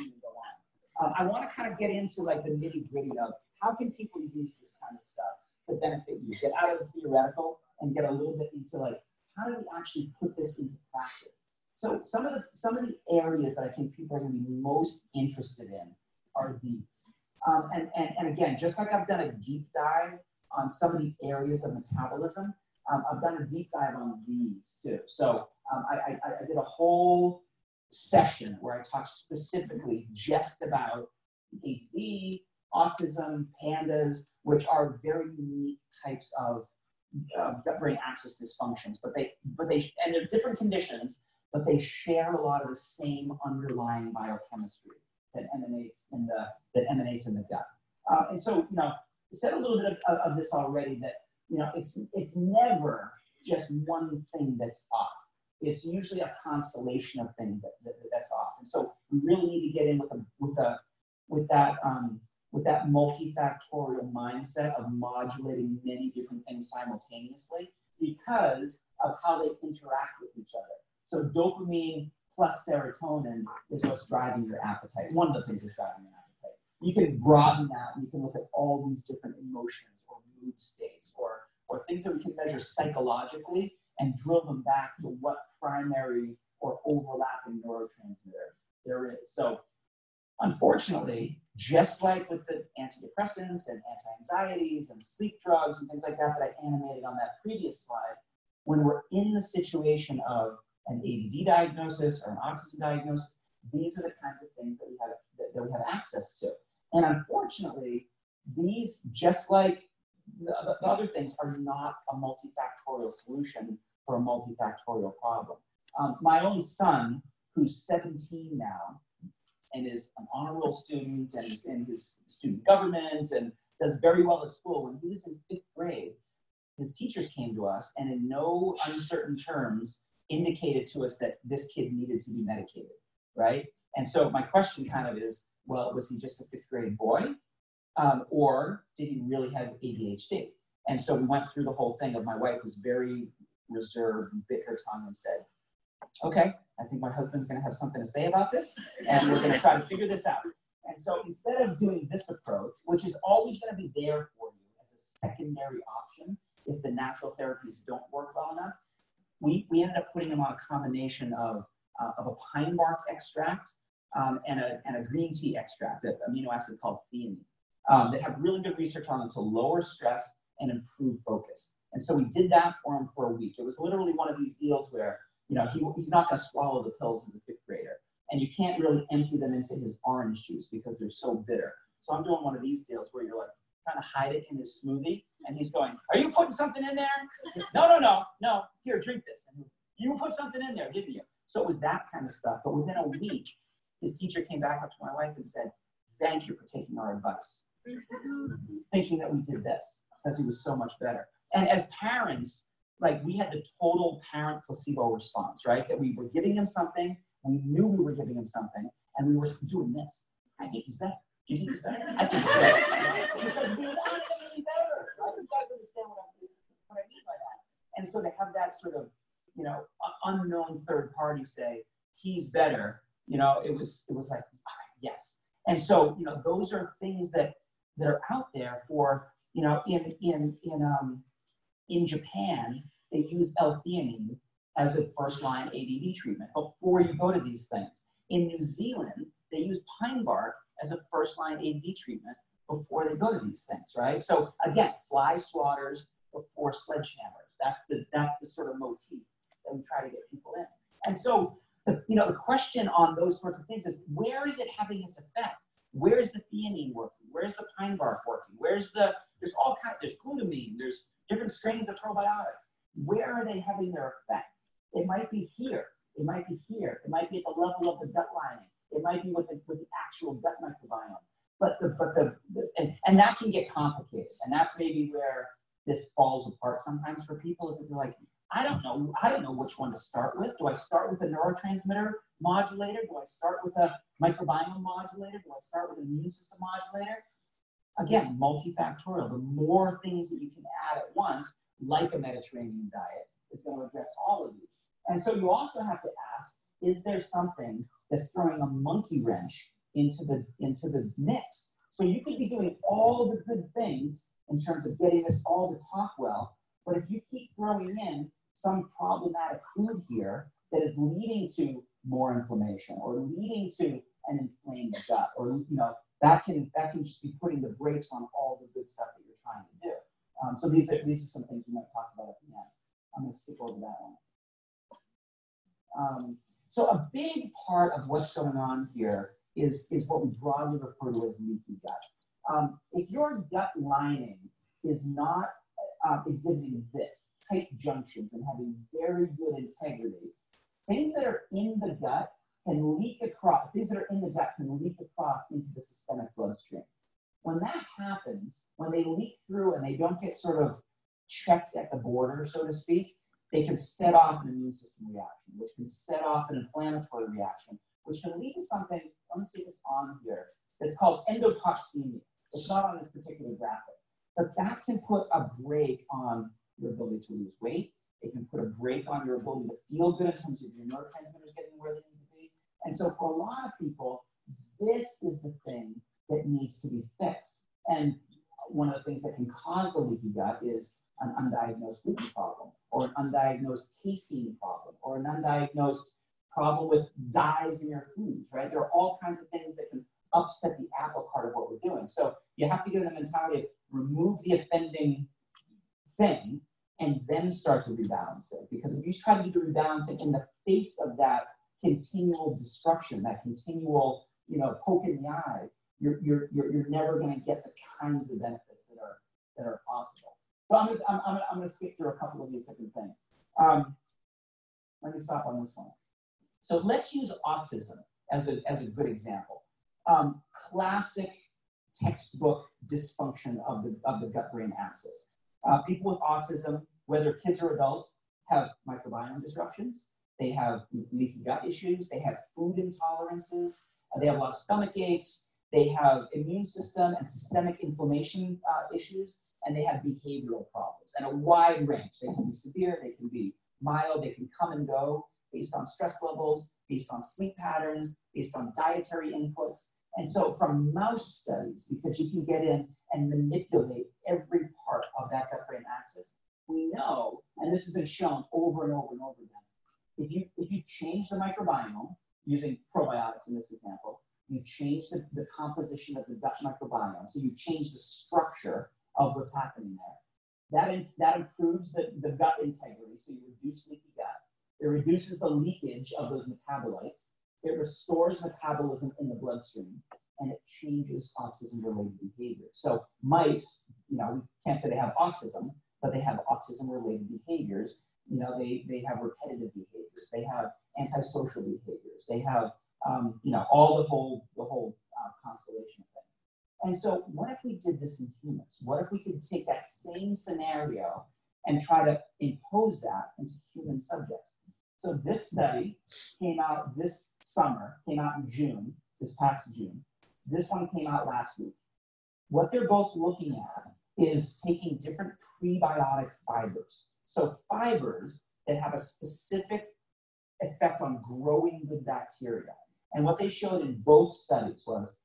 um, I want to kind of get into like the nitty gritty of how can people use this kind of stuff to benefit you, get out of the theoretical and get a little bit into like how do we actually put this into practice? So some of the some of the areas that I think people are going to be most interested in are these. Um, and, and, and again, just like I've done a deep dive on some of the areas of metabolism, um, I've done a deep dive on these too. So um, I, I, I did a whole session where I talk specifically just about ADD, autism, PANDAS, which are very unique types of uh, gut-brain axis dysfunctions. But they, but they, and they're different conditions, but they share a lot of the same underlying biochemistry that emanates in the that emanates in the gut. Uh, and so, you know, I said a little bit of, of this already that you know it's it's never just one thing that's off. It's usually a constellation of things that, that, that's off. And so we really need to get in with a with a with that um, with that multifactorial mindset of modulating many different things simultaneously because of how they interact with each other. So dopamine plus serotonin is what's driving your appetite. One of the things that's driving your appetite. You can broaden that. And you can look at all these different emotions or mood states or, or things that we can measure psychologically and drill them back to what primary or overlapping neurotransmitter there is. So unfortunately, just like with the antidepressants and anti-anxieties and sleep drugs and things like that that I animated on that previous slide, when we're in the situation of an ADD diagnosis or an autism diagnosis, these are the kinds of things that we have that, that we have access to. And unfortunately, these, just like the, the other things, are not a multifactorial solution for a multifactorial problem. Um, my own son, who's 17 now, and is an honor roll student and is in his student government and does very well at school. When he was in fifth grade, his teachers came to us and in no uncertain terms indicated to us that this kid needed to be medicated, right? And so my question kind of is, well, was he just a fifth grade boy? Um, or did he really have ADHD? And so we went through the whole thing of my wife was very reserved and bit her tongue and said, okay, I think my husband's gonna have something to say about this, and we're gonna try to figure this out. And so instead of doing this approach, which is always gonna be there for you as a secondary option if the natural therapies don't work well enough, we, we ended up putting them on a combination of, uh, of a pine bark extract um, and, a, and a green tea extract, an amino acid called theanine, um, that have really good research on them to lower stress and improve focus. And so we did that for him for a week. It was literally one of these deals where, you know, he, he's not going to swallow the pills as a fifth grader. And you can't really empty them into his orange juice because they're so bitter. So I'm doing one of these deals where you're like, trying to hide it in his smoothie. And he's going, Are you putting something in there? [laughs] no, no, no, no. Here, drink this. And you put something in there, didn't you? So it was that kind of stuff. But within a week, his teacher came back up to my wife and said, Thank you for taking our advice. [laughs] Thinking that we did this because he was so much better. And as parents, like we had the total parent placebo response, right? That we were giving him something, we knew we were giving him something, and we were doing this. I think he's better. Do you think he's better? I think he's better. because we want him to be better. Right? You guys understand what, I'm, what I mean by that. And so to have that sort of, you know, unknown third party say, he's better, you know, it was it was like, yes. And so, you know, those are things that that are out there for, you know, in in in um in Japan, they use L-theanine as a first line ADD treatment before you go to these things. In New Zealand, they use pine bark as a first line AD treatment before they go to these things, right? So again, fly swatters before sledgehammers. That's the that's the sort of motif that we try to get people in. And so the, you know the question on those sorts of things is where is it having its effect? Where is the theanine working? Where's the pine bark working? Where's the there's all kind there's glutamine, there's different strains of probiotics. Where are they having their effect? It might be here. It might be here. It might be at the level of the gut lining. It might be with the, with the actual gut microbiome. But the but the, the and, and that can get complicated. And that's maybe where this falls apart sometimes for people is that they're like, I don't know, I don't know which one to start with. Do I start with a neurotransmitter modulator? Do I start with a microbiome modulator? Do I start with an immune system modulator? Again, multifactorial. The more things that you can add at once, like a Mediterranean diet, is going to address all of these. And so you also have to ask, is there something that's throwing a monkey wrench into the into the mix. So you could be doing all the good things in terms of getting us all to talk well, but if you keep throwing in some problematic food here that is leading to more inflammation or leading to an inflamed gut, or you know that can that can just be putting the brakes on all the good stuff that you're trying to do. Um, so these are these are some things we might talk about at the end. I'm going to skip over that one. Um, so a big part of what's going on here is, is what we broadly refer to as leaky gut. Um, if your gut lining is not uh, exhibiting this, tight junctions and having very good integrity, things that are in the gut can leak across, things that are in the gut can leak across into the systemic bloodstream. When that happens, when they leak through and they don't get sort of checked at the border, so to speak, they can set off an immune system reaction, which can set off an inflammatory reaction, which can lead to something, let me see if it's on here, that's called endotoxemia. It's not on this particular graphic, but that can put a brake on your ability to lose weight. It can put a brake on your ability to feel good in terms of your neurotransmitters getting where they need. And so for a lot of people, this is the thing that needs to be fixed. And one of the things that can cause the leaky gut is an undiagnosed gluten problem or an undiagnosed casein problem or an undiagnosed problem with dyes in your foods, right? There are all kinds of things that can upset the apple cart of what we're doing. So you have to get in the mentality of remove the offending thing and then start to rebalance it. Because if you try to do the rebalancing in the face of that continual destruction, that continual, you know, poke in the eye, you're, you're, you're, you're never going to get the kinds of benefits that are, that are possible. So I'm, just, I'm, I'm, I'm going to skip through a couple of these different things. Um, let me stop on this one. So let's use autism as a, as a good example. Um, classic textbook dysfunction of the, of the gut-brain axis. Uh, people with autism, whether kids or adults, have microbiome disruptions. They have leaky gut issues. They have food intolerances. They have a lot of stomach aches. They have immune system and systemic inflammation uh, issues and they have behavioral problems and a wide range. They can be severe, they can be mild, they can come and go based on stress levels, based on sleep patterns, based on dietary inputs. And so from mouse studies, because you can get in and manipulate every part of that gut-brain axis, we know, and this has been shown over and over and over if you, change the microbiome, using probiotics in this example, you change the, the composition of the gut microbiome, so you change the structure of what's happening there. That, in, that improves the, the gut integrity, so you reduce leaky gut. It reduces the leakage of those metabolites. It restores metabolism in the bloodstream, and it changes autism-related behavior. So mice, you know, we can't say they have autism, but they have autism-related behaviors. You know, they, they have repetitive behaviors. They have antisocial behaviors. They have, um, you know, all the whole, the whole uh, constellation of things. And so, what if we did this in humans? What if we could take that same scenario and try to impose that into human subjects? So, this study came out this summer, came out in June, this past June. This one came out last week. What they're both looking at is taking different prebiotic fibers. So, fibers that have a specific effect on growing good bacteria. And what they showed in both studies was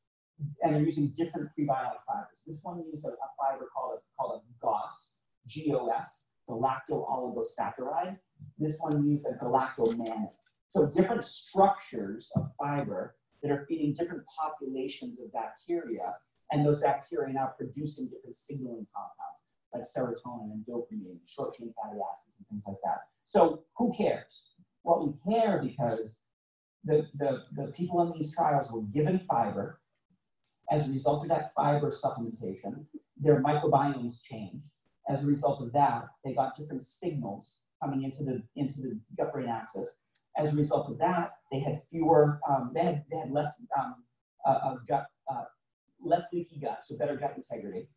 and they're using different prebiotic fibers. This one used a, a fiber called a, called a GOS, G-O-S, galacto-oligosaccharide. This one used a galactomannan. So different structures of fiber that are feeding different populations of bacteria, and those bacteria now producing different signaling compounds like serotonin and dopamine, short chain fatty acids, and things like that. So who cares? Well, we care because the, the, the people in these trials were given fiber, as a result of that fiber supplementation, their microbiomes changed. As a result of that, they got different signals coming into the into the gut-brain axis. As a result of that, they had fewer, um, they had they had less um, uh, uh, gut, uh, less leaky gut, so better gut integrity.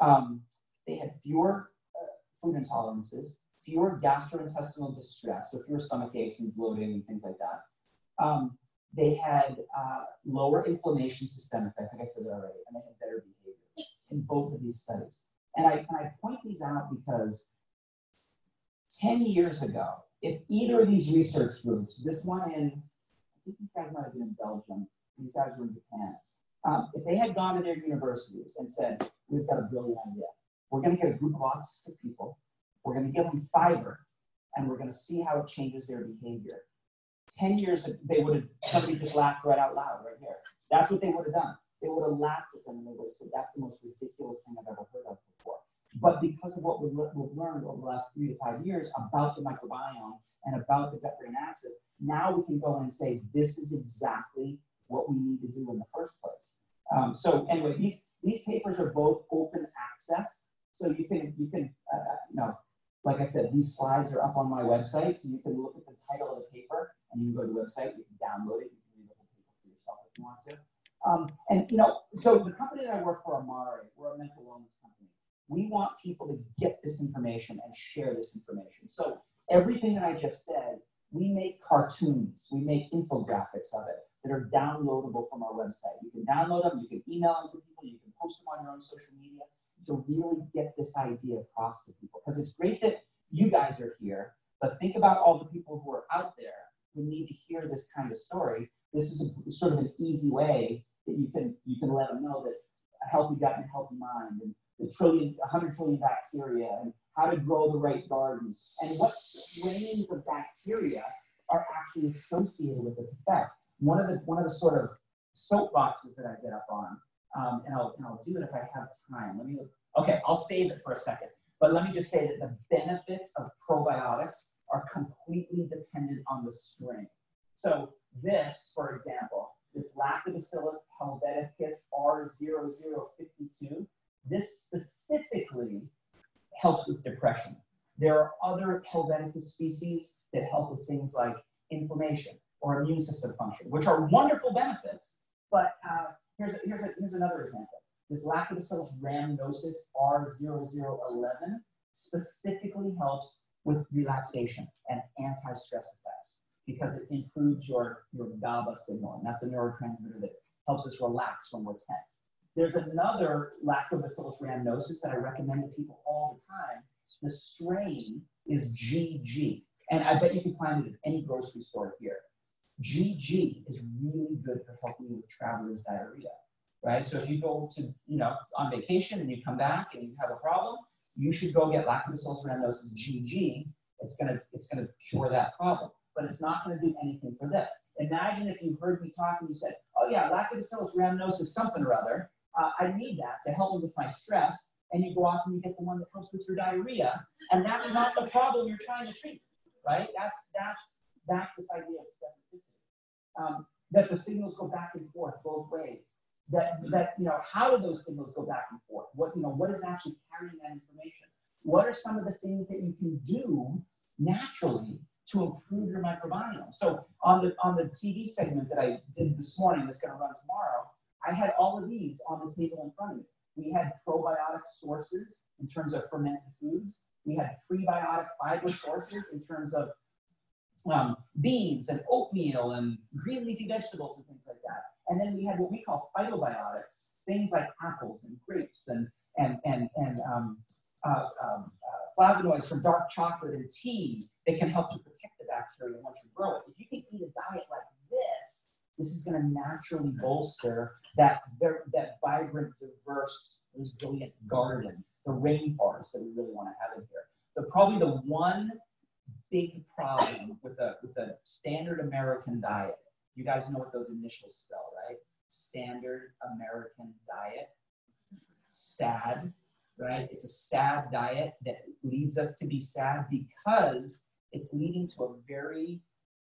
Um, they had fewer uh, food intolerances, fewer gastrointestinal distress, so fewer stomach aches and bloating and things like that. Um, they had uh, lower inflammation systemic, I think I said that already, and they had better behavior in both of these studies. And I, and I point these out because 10 years ago, if either of these research groups, this one in, I think these guys might have been in Belgium, these guys were in Japan, um, if they had gone to their universities and said, we've got a brilliant idea, we're going to get a group of autistic people, we're going to give them fiber, and we're going to see how it changes their behavior. 10 years, they would have, somebody just laughed right out loud right here. That's what they would have done. They would have laughed at them and they would have said, that's the most ridiculous thing I've ever heard of before. But because of what we've, we've learned over the last three to five years about the microbiome and about the gut-brain axis, now we can go in and say, this is exactly what we need to do in the first place. Um, so anyway, these, these papers are both open access. So you can, you can, uh, you know, like I said, these slides are up on my website, so you can look at the title of the paper and you can go to the website, you can download it, you can read the whole paper for yourself if you want to. Um, and you know, so the company that I work for, Amare, we're a mental wellness company. We want people to get this information and share this information. So everything that I just said, we make cartoons, we make infographics of it that are downloadable from our website. You can download them, you can email them to people, you can post them on your own social media to really get this idea across to people. Because it's great that you guys are here, but think about all the people who are out there who need to hear this kind of story. This is a, sort of an easy way that you can you can let them know that a healthy gut and a healthy mind and the trillion, 100 trillion bacteria and how to grow the right garden and what strains of bacteria are actually associated with this effect. One of the one of the sort of soapboxes that I get up on, um, and, I'll, and I'll do it if I have time. Let me okay, I'll save it for a second. But let me just say that the benefits of probiotics are completely dependent on the strain. So this, for example, this Lactobacillus helveticus R0052, this specifically helps with depression. There are other helveticus species that help with things like inflammation or immune system function, which are wonderful benefits. But uh, here's, a, here's, a, here's another example. This Lactobacillus rhamnosus R0011 specifically helps with relaxation and anti-stress effects because it improves your, your GABA signal, and that's the neurotransmitter that helps us relax when we're tense. There's another Lactobacillus rhamnosus that I recommend to people all the time. The strain is GG, and I bet you can find it at any grocery store here. GG is really good for helping you with traveler's diarrhea, right? So if you go to, you know, on vacation and you come back and you have a problem, you should go get Lactobacillus rhamnosus GG. It's gonna, it's gonna cure that problem but it's not to do anything for this. Imagine if you heard me talk and you said, oh yeah, Lactobacillus rhamnosus something or other, uh, I need that to help me with my stress, and you go off and you get the one that helps with your diarrhea, and that's not the problem you're trying to treat, right? That's, that's, that's this idea of specificity. Um, that the signals go back and forth both ways. That, that, you know, how do those signals go back and forth? What, you know, what is actually carrying that information? What are some of the things that you can do naturally to improve your microbiome. So on the on the TV segment that I did this morning, that's going to run tomorrow, I had all of these on the table in front of me. We had probiotic sources in terms of fermented foods. We had prebiotic fiber sources in terms of um, beans and oatmeal and green leafy vegetables and things like that. And then we had what we call phytobiotics, things like apples and grapes and and and and um, uh, um, uh, flavonoids from dark chocolate and tea that can help to protect the bacteria once you grow it. If you can eat a diet like this, this is going to naturally bolster that, that vibrant, diverse, resilient garden, the rainforest that we really want to have in here. But probably the one big problem with a, with a standard American diet, you guys know what those initials spell, right? Standard American diet, SAD, right? It's a sad diet that leads us to be sad because it's leading to a very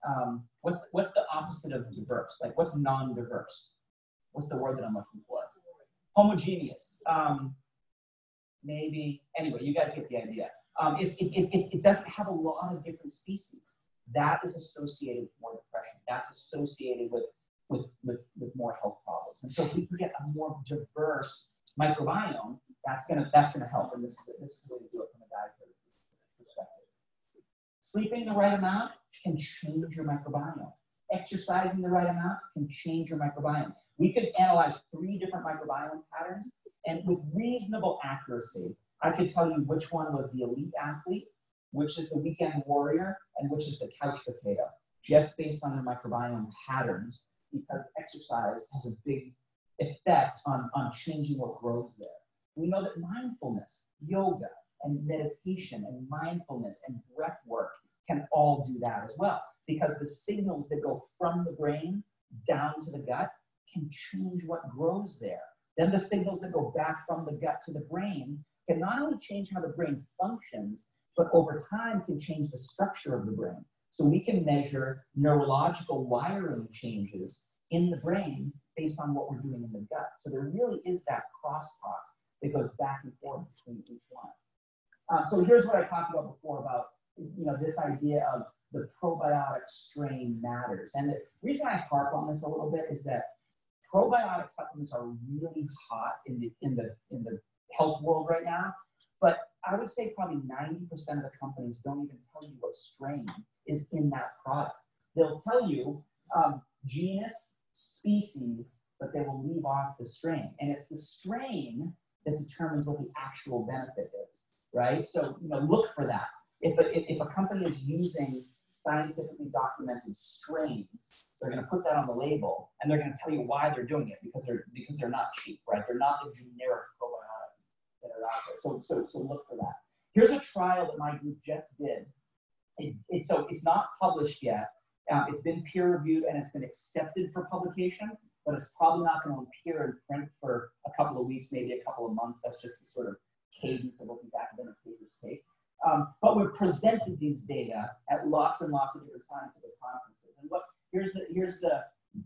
um, what's what's the opposite of diverse? Like what's non-diverse? What's the word that I'm looking for? Homogeneous. Um, maybe anyway, you guys get the idea. Um, it, it, it doesn't have a lot of different species. That is associated with more depression. That's associated with with, with, with more health problems. And so if we can get a more diverse microbiome, that's gonna that's gonna help. And this is this is the way to do it from a dietary perspective. Sleeping the right amount can change your microbiome. Exercising the right amount can change your microbiome. We could analyze three different microbiome patterns, and with reasonable accuracy, I could tell you which one was the elite athlete, which is the weekend warrior, and which is the couch potato, just based on their microbiome patterns, because exercise has a big effect on, on changing what grows there. We know that mindfulness, yoga, and meditation and mindfulness and breath work can all do that as well because the signals that go from the brain down to the gut can change what grows there. Then the signals that go back from the gut to the brain can not only change how the brain functions, but over time can change the structure of the brain. So we can measure neurological wiring changes in the brain based on what we're doing in the gut. So there really is that crosstalk that goes back and forth between each one. Um, so here's what I talked about before about you know this idea of the probiotic strain matters. And the reason I harp on this a little bit is that probiotic supplements are really hot in the in the in the health world right now. But I would say probably 90% of the companies don't even tell you what strain is in that product. They'll tell you um, genus, species, but they will leave off the strain. And it's the strain that determines what the actual benefit is, right? So, you know, look for that. If a, if a company is using scientifically documented strains, they're going to put that on the label and they're going to tell you why they're doing it because they're because they're not cheap, right? They're not the generic probiotics that are out there. So so so look for that. Here's a trial that my group just did. It, it so it's not published yet. Um, it's been peer reviewed and it's been accepted for publication, but it's probably not going to appear in print for a couple of weeks, maybe a couple of months. That's just the sort of cadence of what these academic papers take. Um, but we've presented these data at lots and lots of different scientific conferences. And what here's the here's the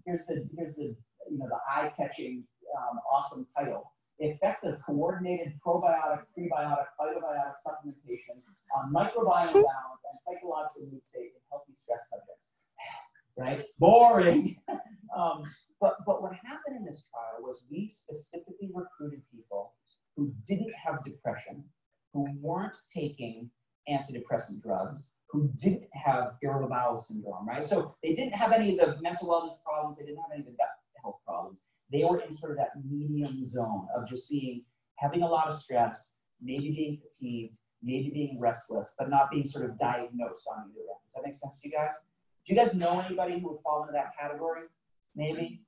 here's the here's the you know the eye-catching um, awesome title. Effective coordinated probiotic, prebiotic, phytobiotic supplementation on microbiome balance and psychological mood state in healthy stress subjects. [sighs] right? Boring. [laughs] um, but but what happened in this trial was we specifically recruited people who didn't have depression, who weren't taking antidepressant drugs, who didn't have irritable bowel syndrome, right? So they didn't have any of the mental wellness problems, they didn't have any of the gut health problems. They were in sort of that medium zone of just being, having a lot of stress, maybe being fatigued, maybe being restless, but not being sort of diagnosed on either end. Does that make sense to you guys? Do you guys know anybody who would fall into that category? Maybe?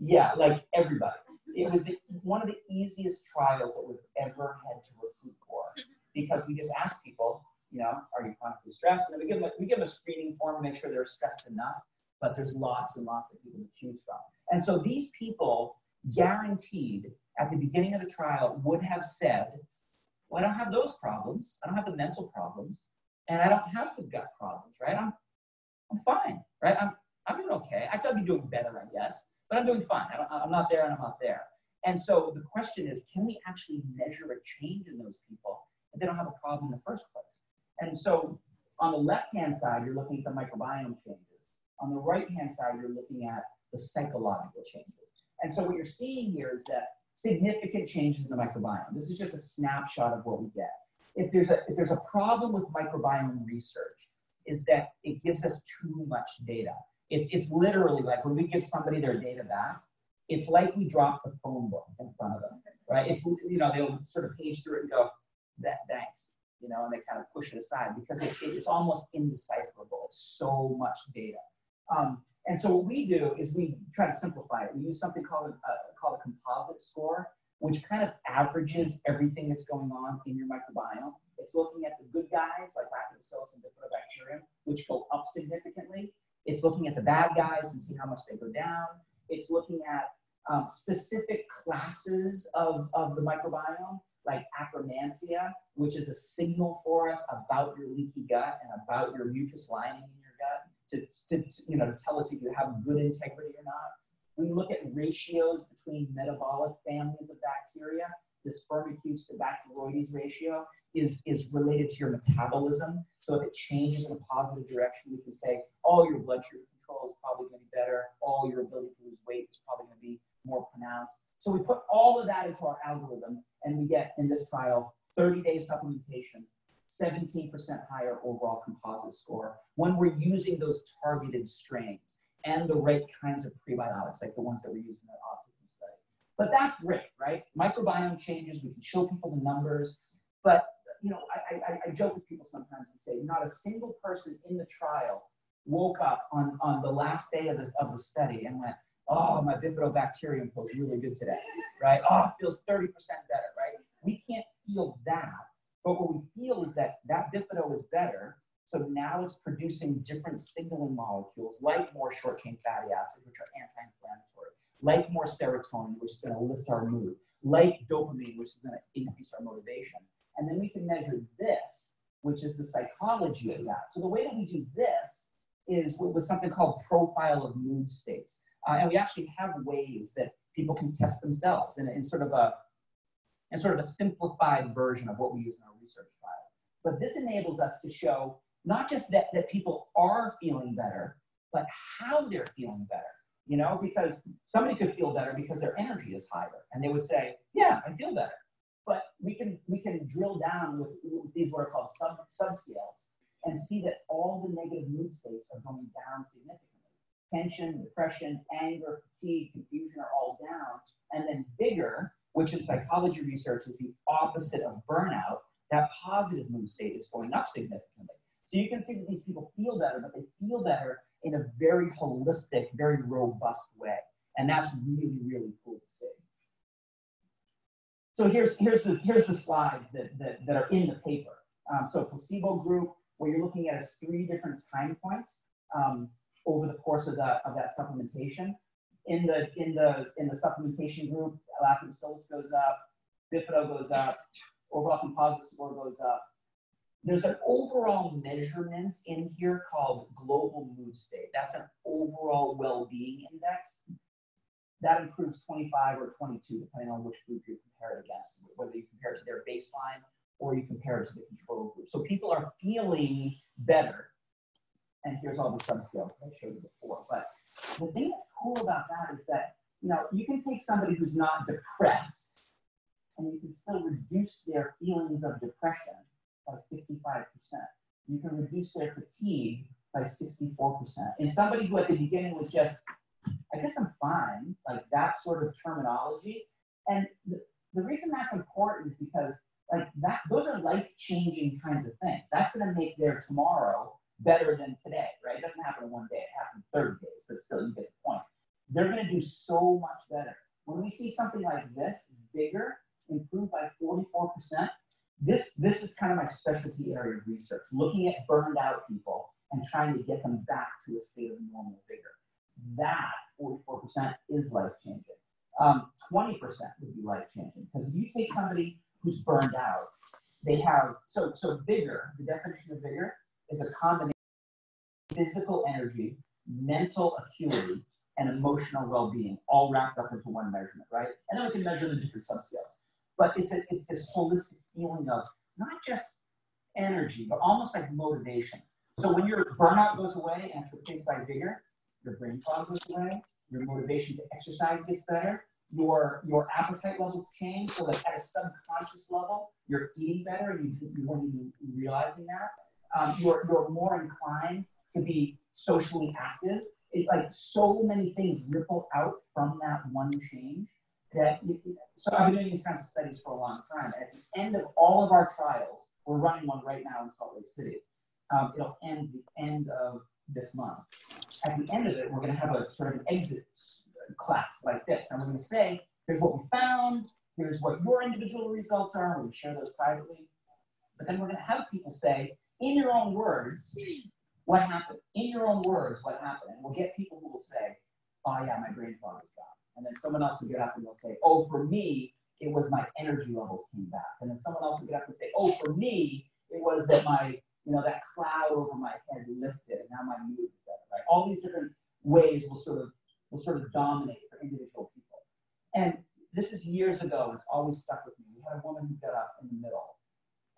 Yeah, like everybody. It was the, one of the easiest trials that we've ever had to recruit for because we just ask people, you know, are you chronically stressed? And then we give them a, we give them a screening form to make sure they're stressed enough, but there's lots and lots of people to choose from. And so these people guaranteed at the beginning of the trial would have said, well, I don't have those problems. I don't have the mental problems, and I don't have the gut problems, right? I'm, I'm fine, right? I'm, I'm doing okay. I thought I'd be doing better, I guess, but I'm doing fine. I am not there and I'm not there. And so the question is, can we actually measure a change in those people if they don't have a problem in the first place? And so on the left-hand side, you're looking at the microbiome changes. On the right-hand side, you're looking at the psychological changes. And so what you're seeing here is that significant changes in the microbiome. This is just a snapshot of what we get. If there's a, if there's a problem with microbiome research, is that it gives us too much data. It's, it's literally like when we give somebody their data back, it's like we drop the phone book in front of them, right? It's, you know, they'll sort of page through it and go, that, thanks, you know, and they kind of push it aside because it's, it's almost indecipherable. It's so much data. Um, and so what we do is we try to simplify it. We use something called a, called a composite score, which kind of averages everything that's going on in your microbiome. It's looking at the good guys like Lactobacillus and Bifidobacterium, which go up significantly. It's looking at the bad guys and see how much they go down. It's looking at um, specific classes of, of the microbiome, like Akkermansia, which is a signal for us about your leaky gut and about your mucus lining to, to, you know, tell us if you have good integrity or not. When we look at ratios between metabolic families of bacteria. This Firmicutes to Bacteroides ratio is, is related to your metabolism. So if it changes in a positive direction, we can say, oh, your blood sugar control is probably going to be better. Oh, your ability to lose weight is probably going to be more pronounced. So we put all of that into our algorithm, and we get in this trial 30 day supplementation, 17% higher overall composite score when we're using those targeted strains and the right kinds of prebiotics, like the ones that we're using in our autism study. But that's great, right? Microbiome changes, we can show people the numbers, but you know, I, I, I joke with people sometimes and say, not a single person in the trial woke up on, on the last day of the, of the study and went, oh, my bifidobacterium feels really good today, right? Oh, it feels 30% better, right? We can't feel that, but what we feel is that that bifido is better So now it's producing different signaling molecules, like more short chain fatty acids, which are anti inflammatory, like more serotonin, which is going to lift our mood, like dopamine, which is going to increase our motivation. And then we can measure this, which is the psychology of that. So the way that we do this is with something called profile of mood states. Uh, and we actually have ways that people can test themselves in, in sort of a in sort of a simplified version of what we use in our research trials. But this enables us to show not just that, that people are feeling better, but how they're feeling better. You know, because somebody could feel better because their energy is higher, and they would say, "Yeah, I feel better." But we can we can drill down with, with these what are called sub subscales and see that all the negative mood states are going down significantly. Tension, depression, anger, fatigue, confusion are all down, and then vigor, which in psychology research is the opposite of burnout, that positive mood state is going up significantly. So you can see that these people feel better, but they feel better in a very holistic, very robust way. And that's really, really cool to see. So here's, here's, the, here's the slides that, that, that are in the paper. Um, so placebo group, what you're looking at is three different time points um, over the course of, the, of that supplementation. In the, in, the, in the supplementation group, lactobacillus goes up, bifido goes up, overall composite score goes up, there's an overall measurements in here called global mood state. That's an overall well-being index. That improves 25 or 22, depending on which group you compare it against, whether you compare it to their baseline or you compare it to the control group. So people are feeling better. And here's all the subscales I showed you before. But the thing that's cool about that is that, you know, you can take somebody who's not depressed and you can still reduce their feelings of depression by 55%. You can reduce their fatigue by 64%. And somebody who at the beginning was just, I guess I'm fine, like that sort of terminology. And the, the reason that's important is because like that, those are life-changing kinds of things. That's gonna make their tomorrow better than today, right? It doesn't happen in one day, it happens 30 days, but still you get the point. They're gonna do so much better. When we see something like this, vigor, improved by 44%, this, this is kind of my specialty area of research, looking at burned out people and trying to get them back to a state of normal vigor. That 44% is life changing. Um, 20% would be life changing because if you take somebody who's burned out, they have so so vigor. The definition of vigor is a combination of physical energy, mental acuity, and emotional well-being, all wrapped up into one measurement, right? And then we can measure the different subscales. But it's a, it's this holistic feeling of not just energy, but almost like motivation. So when your burnout goes away and it's replaced by vigor, your brain fog goes away, your motivation to exercise gets better, your your appetite levels change. So like at a subconscious level, you're eating better and you, you weren't even realizing that. Um, you're, you're more inclined to be socially active. It, like so many things ripple out from that one change that, so I've been doing these kinds of studies for a long time. At the end of all of our trials, we're running one right now in Salt Lake City. Um, it'll end the end of this month. At the end of it, we're going to have a sort of an exit class like this. And we're going to say, here's what we found, here's what your individual results are, and we share those privately. But then we're going to have people say, in your own words, what happened? In your own words, what happened? And we'll get people who will say, oh yeah, my is gone. And then someone else will get up and they'll say, oh, for me, it was my energy levels came back. And then someone else will get up and say, oh, for me, it was that my, you know, that cloud over my head lifted and now my mood is better, right? All these different ways will sort of will sort of dominate for individual people. And this was years ago, it's always stuck with me. We had a woman who got up in the middle,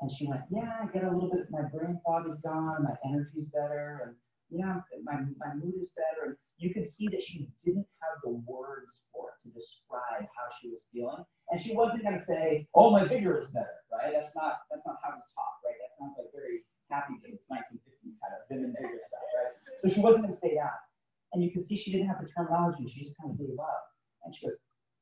and she went, "Yeah, I get a little bit. My brain fog is gone. My energy's better, and yeah, my my mood is better." And you could see that she didn't have the words for it to describe how she was feeling, and she wasn't going to say, "Oh, my vigor is better," right? That's not that's not how we talk, right? That sounds like very happy days, 1950s kind of vim and vigor stuff, right? So she wasn't going to say that. And you can see she didn't have the terminology. She just kind of gave up. And she goes,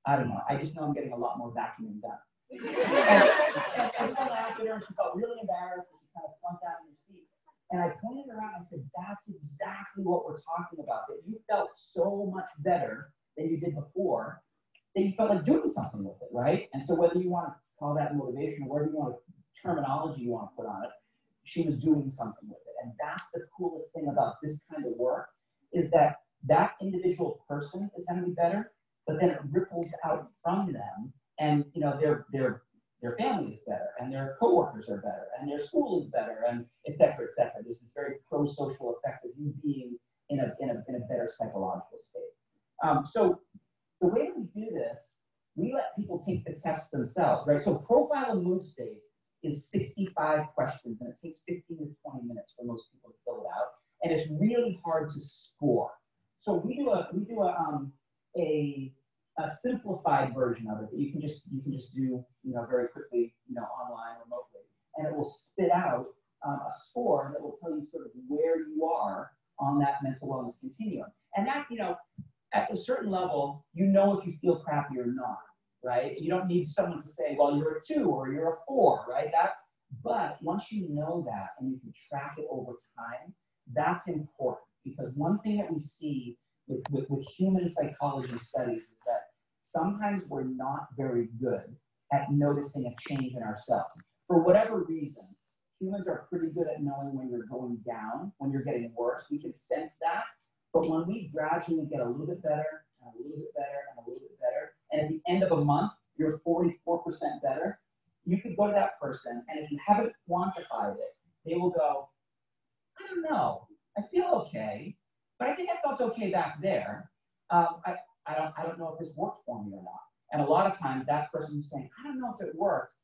I don't know. I just know I'm getting a lot more vacuuming done. And, and her she felt really embarrassed and she kind of slumped down in her seat. And I pointed around and I said, that's exactly what we're talking about. That you felt so much better than you did before, that you felt like doing something with it, right? And so whether you want to call that motivation or whatever you want to terminology you want to put on it, she was doing something with it. And that's the coolest thing about this kind of work is that that individual person is going to be better, but then it ripples out from them, and you know their their their family is better, and their coworkers are better, and their school is better, and et cetera, et cetera. There's this very pro-social effect of you being in a in a in a better psychological state. Um, so the way we do this, we let people take the test themselves, right? So profile of mood states is 65 questions, and it takes 15 to 20 minutes for most people to fill it out, and it's really hard to score. So we do a we do a um, a, a simplified version of it that you can just you can just do you know very quickly you know online remotely, and it will spit out um, a score that will tell you sort of where you are on that mental wellness continuum. And that you know at a certain level you know if you feel crappy or not, right? You don't need someone to say, well, you're a two or you're a four, right? That but once you know that and you can track it over time, that's important because one thing that we see with, with, with human psychology studies is that sometimes we're not very good at noticing a change in ourselves. For whatever reason, humans are pretty good at knowing when you're going down, when you're getting worse. We can sense that. But when we gradually get a little bit better, and a little bit better, and a little bit better, and at the end of a month, you're 44% better, you could go to that person, and if you haven't quantified it, they will go, I don't know, I feel okay, but I think I felt okay back there. Um, I, I, don't, I don't know if this worked for me or not. And a lot of times that person who's saying, I don't know if it worked,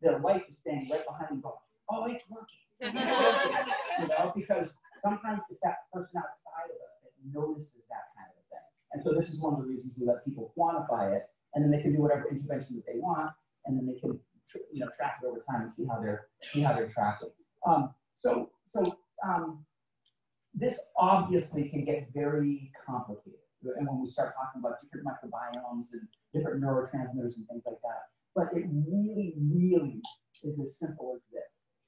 their wife is standing right behind them going, oh, it's working. It's [laughs] working. you know, because sometimes it's that person outside of us that notices that kind of thing. And so this is one of the reasons we let people quantify it, and then they can do whatever intervention that they want, and then they can you know track it over time and see how they're see how they're tracking. Um, so so um, this obviously can get very complicated. And when we start talking about different microbiomes and different neurotransmitters and things like that, but it really, really is as simple as this.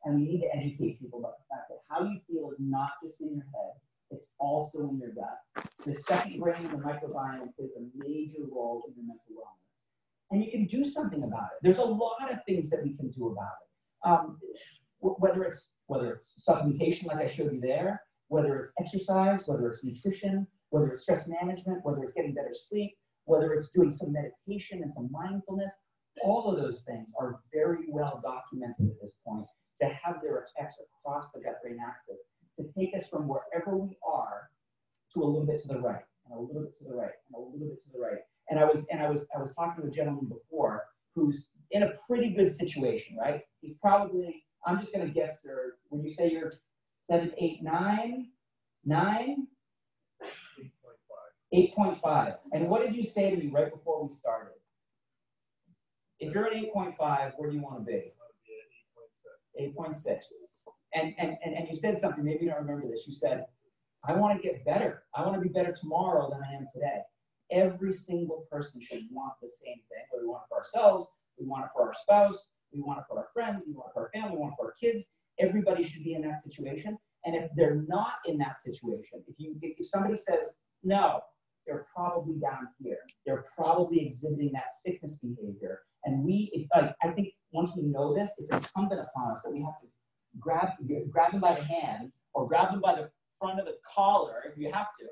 And we need to educate people about the fact that how you feel is not just in your head, it's also in your gut. The second brain, the microbiome, plays a major role in your mental wellness. And you can do something about it. There's a lot of things that we can do about it. Um, whether it's whether it's supplementation, like I showed you there, whether it's exercise, whether it's nutrition, whether it's stress management, whether it's getting better sleep, whether it's doing some meditation and some mindfulness, all of those things are very well documented at this point to have their effects across the gut brain axis to take us from wherever we are to a little bit to the right and a little bit to the right and a little bit to the right. And I was and I was I was talking to a gentleman before who's in a pretty good situation, right? He's probably I'm just gonna guess, sir, when you say you're seven, eight, nine, nine, 8.5. And what did you say to me right before we started? If you're at 8.5, where do you want to be? 8.6. And, and, and, and you said something, maybe you don't remember this. You said, I want to get better. I want to be better tomorrow than I am today. Every single person should want the same thing. Whether we want it for ourselves, we want it for our spouse, we want it for our friends, we want it for our family, we want it for our kids. Everybody should be in that situation. And if they're not in that situation, if you if somebody says, no, they're probably down here. They're probably exhibiting that sickness behavior. And we, if, like, I think once we know this, it's incumbent upon us that we have to grab, grab them by the hand or grab them by the front of the collar if you have to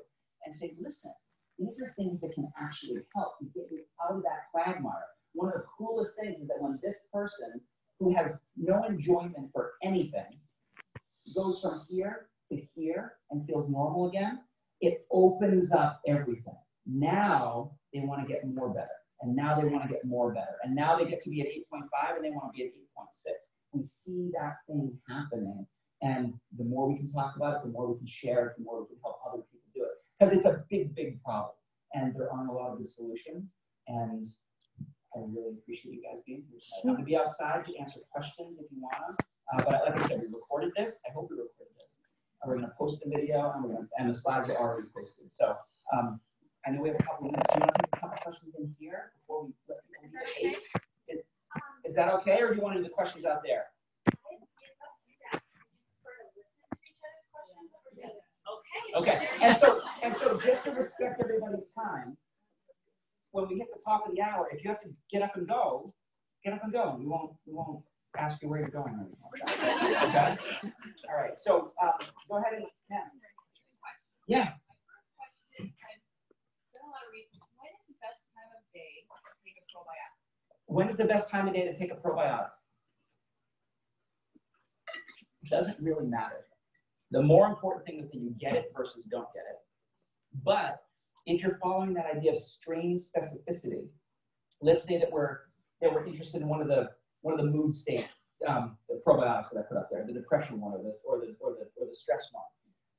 and say, listen, these are things that can actually help to get you out of that quagmire. One of the coolest things is that when this person who has no enjoyment for anything goes from here to here and feels normal again, it opens up everything. Now they want to get more better. And now they want to get more better. And now they get to be at 8.5 and they want to be at 8.6. We see that thing happening. And the more we can talk about it, the more we can share it, the more we can help other people do it. Because it's a big, big problem. And there aren't a lot of good solutions. And I really appreciate you guys being here. I'm going to be outside to answer questions if you want to. Uh, but like I said, we recorded this. I hope we recorded this. And we're going to post the video, and we're going to, and the slides are already posted. So um, I know we have a couple minutes. Do you want to take a couple questions in here before we let people leave Is, is that okay, or do you want to do the questions out there? Okay, and so and so just to respect everybody's time, when we hit the top of the hour, if you have to get up and go, get up and go. We won't we won't ask you where you're going. or anything like that. Okay? All right, so, um, go ahead and, yeah, yeah. My first question is, I've done a lot of research. When is the best time of day to take a probiotic? When is the best time of day to take a probiotic? Doesn't really matter. The more important thing is that you get it versus don't get it. But if you're following that idea of strain specificity, let's say that we're that we're interested in one of the one of the mood state um, the probiotics that I put up there, the depression one or the or the or the or the stress one.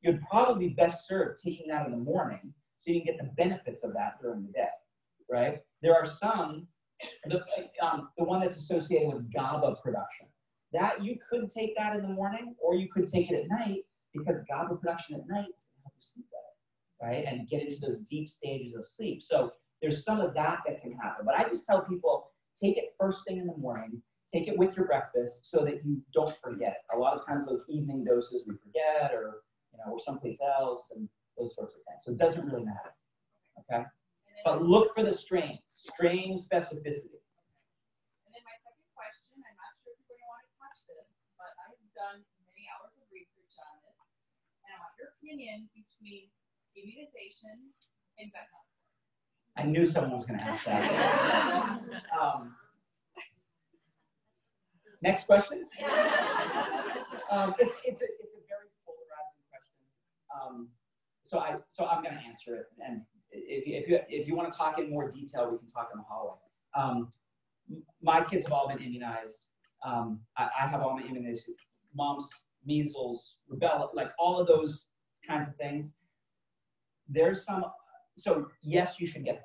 You'd probably be best served taking that in the morning so you can get the benefits of that during the day, right? There are some the, um, the one that's associated with GABA production. That you could take that in the morning or you could take it at night because GABA production at night is going to help you sleep right? And get into those deep stages of sleep. So there's some of that that can happen. But I just tell people take it first thing in the morning, take it with your breakfast so that you don't forget. A lot of times those evening doses we forget or you know we're someplace else and those sorts of things. So it doesn't really matter. Okay? But look for the strains, strain specificity. and then my second question, I'm not sure if you're gonna wanna touch this, but I've done many hours of research on this. And I want your opinion between immunizations and gut health. I knew someone was going to ask that. [laughs] Um, next question. Um, it's, it's, a, it's a very polarizing question. Um, so I so I'm going to answer it, and if you, if you if you want to talk in more detail, we can talk in the hallway. Um, my kids have all been immunized. Um, I, I have all my immunizations. Mumps, measles, rubella, like all of those kinds of things. There's some. So yes, you should get them.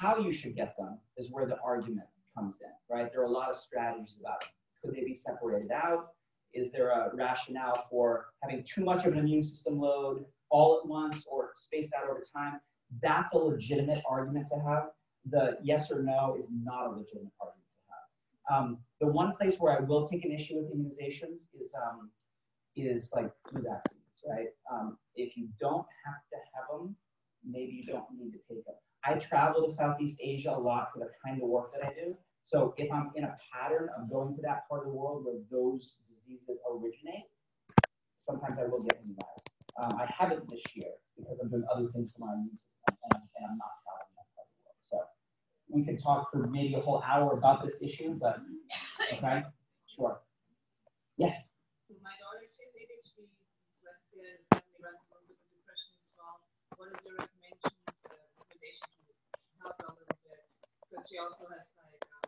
How you should get them is where the argument comes in, right? There are a lot of strategies about it. Could they be separated out? Is there a rationale for having too much of an immune system load all at once or spaced out over time? That's a legitimate argument to have. The yes or no is not a legitimate argument to have. Um, the one place where I will take an issue with immunizations is um, is like flu vaccines, right? Um, if you don't have to have them, maybe you don't need to take them. I travel to Southeast Asia a lot for the kind of work that I do. So if I'm in a pattern of going to that part of the world where those diseases originate, sometimes I will get immunized. Um, I haven't this year because I'm doing other things for my immune system and, I'm- and I'm not traveling that part of the world. So we could talk for maybe a whole hour about this issue, but okay, sure. Yes. So my daughter she has ADHD, dyslexia, and family runs a little bit of depression as well. What is your recommendation, uh, recommendation to help her a little bit? Because she also has like um,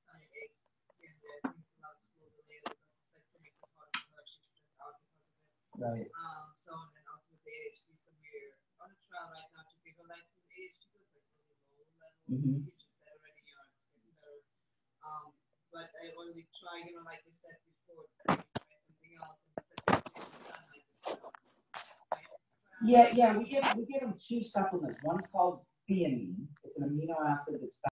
stomach aches and uh, things about school related. It's like to make it hard for her. She's stressed out because of it. Right. Um, so and then also with ADHD, so we're on a trial right now to give her like some ADHD groups, like really low level. Mhm. Teacher said already, you know, it's getting better. Um, but I already try, you know, like you said before, try something else and said, like, Yeah, yeah, we give we give them two supplements. One's called theanine. It's an amino acid that's